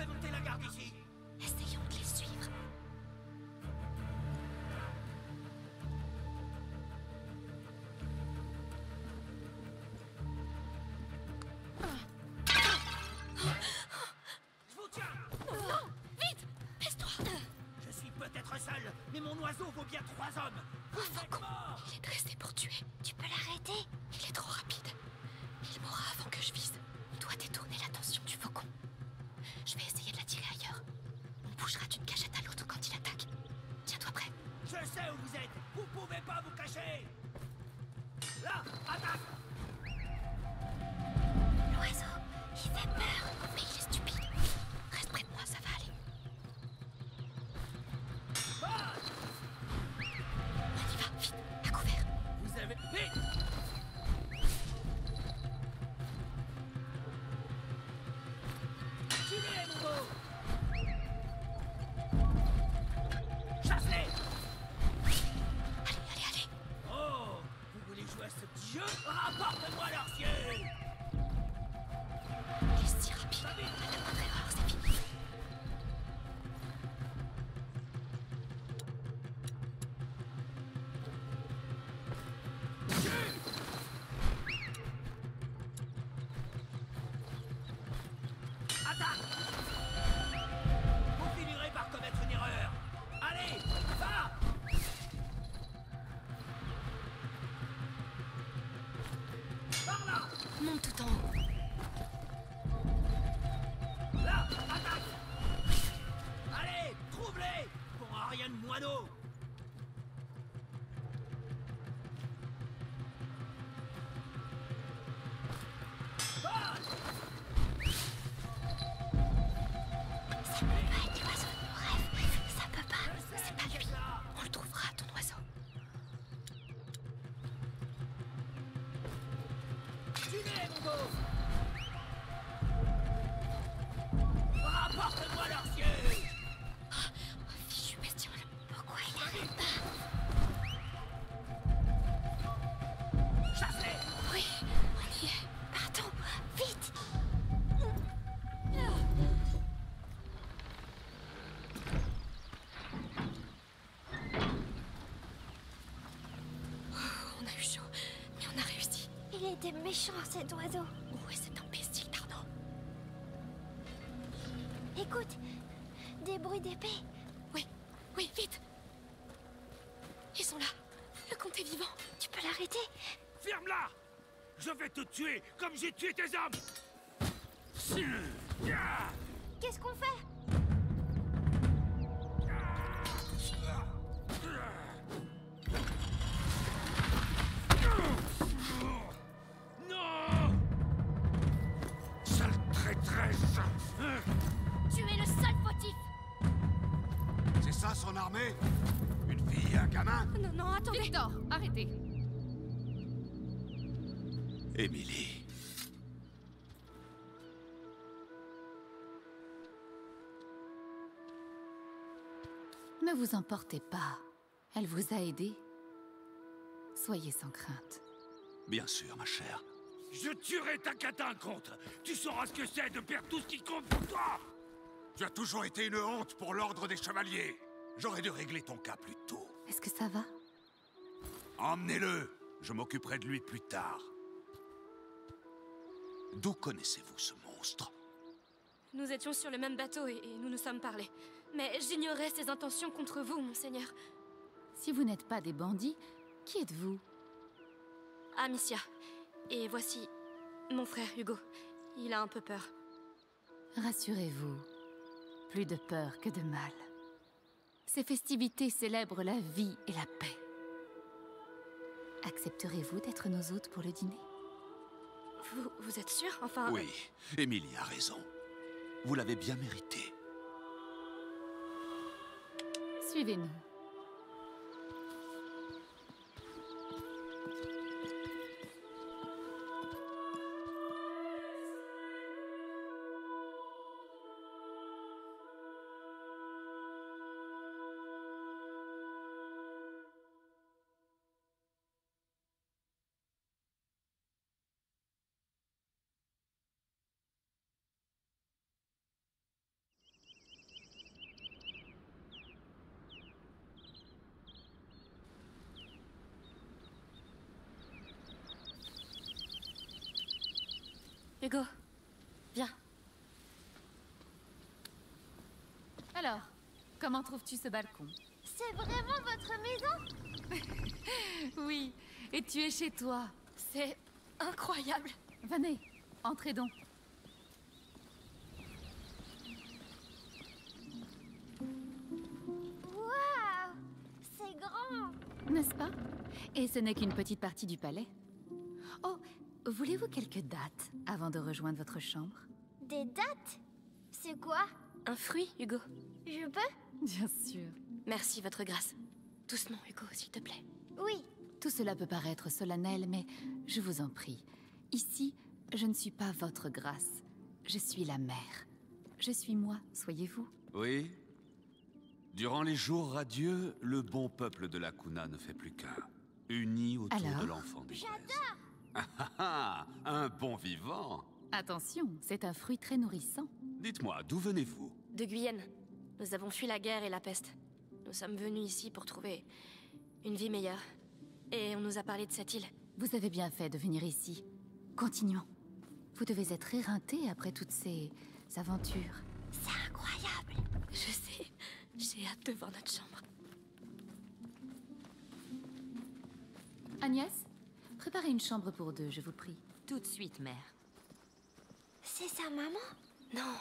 Je vais monter la garde ici Monte tout en haut. Il était méchant cet oiseau. Où est cet imbécile d'Arnaud Écoute, des bruits d'épée. Oui, oui, vite Ils sont là. Le comte est vivant. Tu peux l'arrêter? Ferme-la Je vais te tuer comme j'ai tué tes hommes ça son armée Une fille et un gamin Non, non, attendez Victor, arrêtez Émilie. Ne vous emportez pas. Elle vous a aidé. Soyez sans crainte. Bien sûr, ma chère. Je tuerai ta catin contre Tu sauras ce que c'est de perdre tout ce qui compte pour toi Tu as toujours été une honte pour l'ordre des chevaliers. J'aurais dû régler ton cas plus tôt. Est-ce que ça va? Emmenez-le. Je m'occuperai de lui plus tard. D'où connaissez-vous ce monstre? Nous étions sur le même bateau et, et nous nous sommes parlé. Mais j'ignorais ses intentions contre vous, monseigneur. Si vous n'êtes pas des bandits, qui êtes-vous? Amicia. Et voici mon frère Hugo. Il a un peu peur. Rassurez-vous, plus de peur que de mal. Ces festivités célèbrent la vie et la paix. Accepterez-vous d'être nos hôtes pour le dîner? Vous, vous êtes sûr? Enfin... Oui, Émilie a raison. Vous l'avez bien mérité. Suivez-nous. Comment trouves-tu ce balcon C'est vraiment votre maison Oui, et tu es chez toi. C'est incroyable. Venez, entrez donc. Waouh C'est grand N'est-ce pas? Et ce n'est qu'une petite partie du palais. Oh, voulez-vous quelques dates avant de rejoindre votre chambre? Des dates? C'est quoi? Un fruit, Hugo. Je peux? Bien sûr. Merci, votre grâce. Doucement, Hugo, s'il te plaît. Oui. Tout cela peut paraître solennel, mais je vous en prie. Ici, je ne suis pas votre grâce. Je suis la mère. Je suis moi, soyez-vous. Oui Durant les jours radieux, le bon peuple de la Kuna ne fait plus qu'un. Uni autour Alors de l'enfant des J'adore ah, ah, ah, Un bon vivant Attention, c'est un fruit très nourrissant. Dites-moi, d'où venez-vous? De Guyenne. Nous avons fui la guerre et la peste. Nous sommes venus ici pour trouver une vie meilleure. Et on nous a parlé de cette île. Vous avez bien fait de venir ici. Continuons. Vous devez être éreinté après toutes ces aventures. C'est incroyable. Je sais. J'ai hâte de voir notre chambre. Agnès, préparez une chambre pour deux, je vous prie. Tout de suite, mère. C'est sa maman? Non,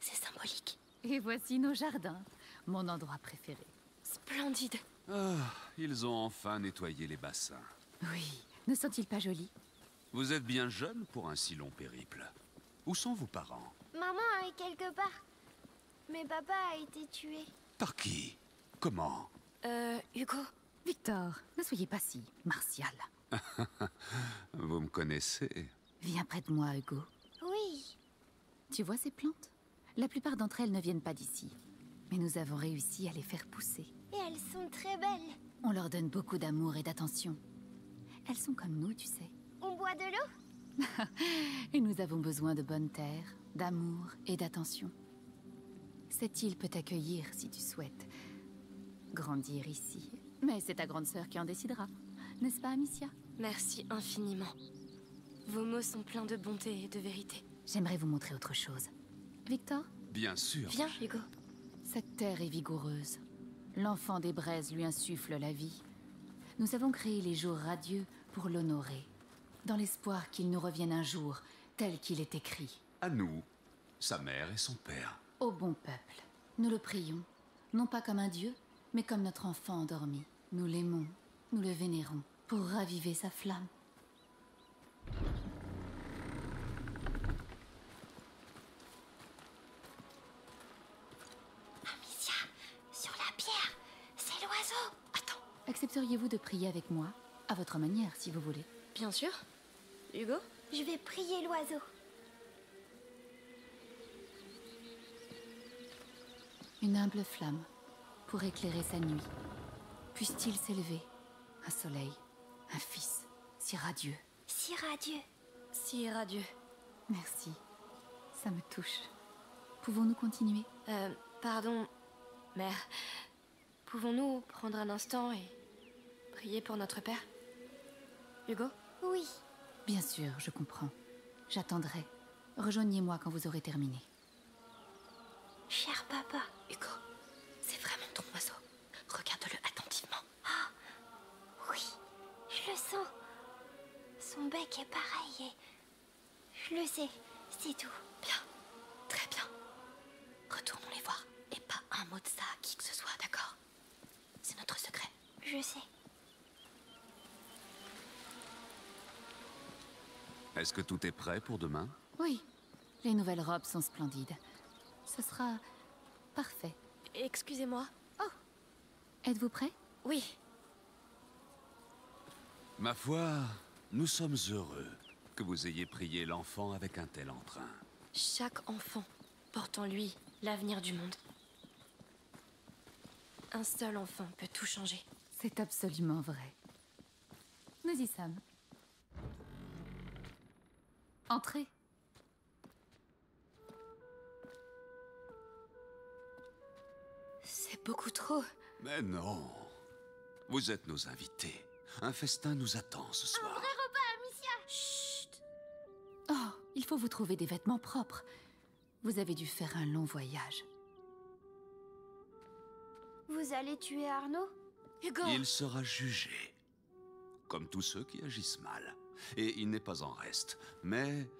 c'est symbolique. Et voici nos jardins, mon endroit préféré. Splendide. Ah, ils ont enfin nettoyé les bassins. Oui, ne sont-ils pas jolis? Vous êtes bien jeune pour un si long périple. Où sont vos parents? Maman est quelque part. Mais papa a été tué. Par qui? Comment? Euh, Hugo Victor, ne soyez pas si martial. Vous me connaissez Viens près de moi, Hugo. Oui. Tu vois ces plantes? La plupart d'entre elles ne viennent pas d'ici. Mais nous avons réussi à les faire pousser. Et elles sont très belles. On leur donne beaucoup d'amour et d'attention. Elles sont comme nous, tu sais. On boit de l'eau? Et nous avons besoin de bonne terre, d'amour et d'attention. Cette île peut t'accueillir si tu souhaites grandir ici. Mais c'est ta grande sœur qui en décidera. N'est-ce pas, Amicia? Merci infiniment. Vos mots sont pleins de bonté et de vérité. J'aimerais vous montrer autre chose. Victor Bien sûr. Viens, Hugo. Cette terre est vigoureuse. L'enfant des braises lui insuffle la vie. Nous avons créé les jours radieux pour l'honorer, dans l'espoir qu'il nous revienne un jour, tel qu'il est écrit. À nous, sa mère et son père. Au bon peuple, nous le prions, non pas comme un dieu, mais comme notre enfant endormi. Nous l'aimons, nous le vénérons, pour raviver sa flamme. Accepteriez-vous de prier avec moi À votre manière, si vous voulez. Bien sûr. Hugo Je vais prier l'oiseau. Une humble flamme pour éclairer sa nuit. Puisse-t-il s'élever Un soleil, un fils, si radieux. Si radieux. Si radieux. Merci. Ça me touche. Pouvons-nous continuer? Euh, pardon, mère. Pouvons-nous prendre un instant et prier pour notre père Hugo Oui. Bien sûr, je comprends. J'attendrai. Rejoignez-moi quand vous aurez terminé. Cher papa. Hugo, c'est vraiment ton oiseau. Regarde-le attentivement. Ah, oui, je le sens. Son bec est pareil et... Je le sais, c'est tout. Bien, très bien. Retournons les voir. Et pas un mot de ça à qui que ce soit, d'accord? C'est notre secret. Je sais. Est-ce que tout est prêt pour demain Oui, les nouvelles robes sont splendides. Ce sera parfait. Excusez-moi. Oh Êtes-vous prêt Oui. Ma foi, nous sommes heureux que vous ayez prié l'enfant avec un tel entrain. Chaque enfant porte en lui l'avenir du monde. Un seul enfant peut tout changer. C'est absolument vrai. Nous y sommes. Entrez. C'est beaucoup trop. Mais non. Vous êtes nos invités. Un festin nous attend ce soir. Un vrai repas, Amicia Chut Oh, il faut vous trouver des vêtements propres. Vous avez dû faire un long voyage. Vous allez tuer Arnaud? Hugo Il sera jugé. Comme tous ceux qui agissent mal. Et il n'est pas en reste. Mais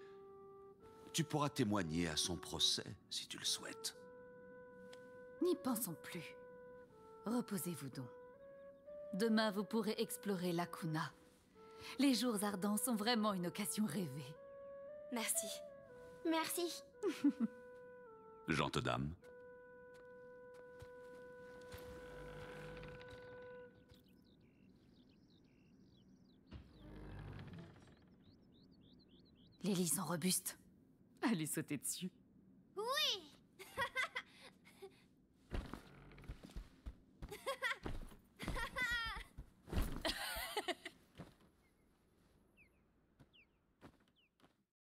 tu pourras témoigner à son procès si tu le souhaites. N'y pensons plus. Reposez-vous donc. Demain, vous pourrez explorer la Kuna. Les jours ardents sont vraiment une occasion rêvée. Merci. Merci. Gente dame. Les lits sont robustes. Allez sauter dessus.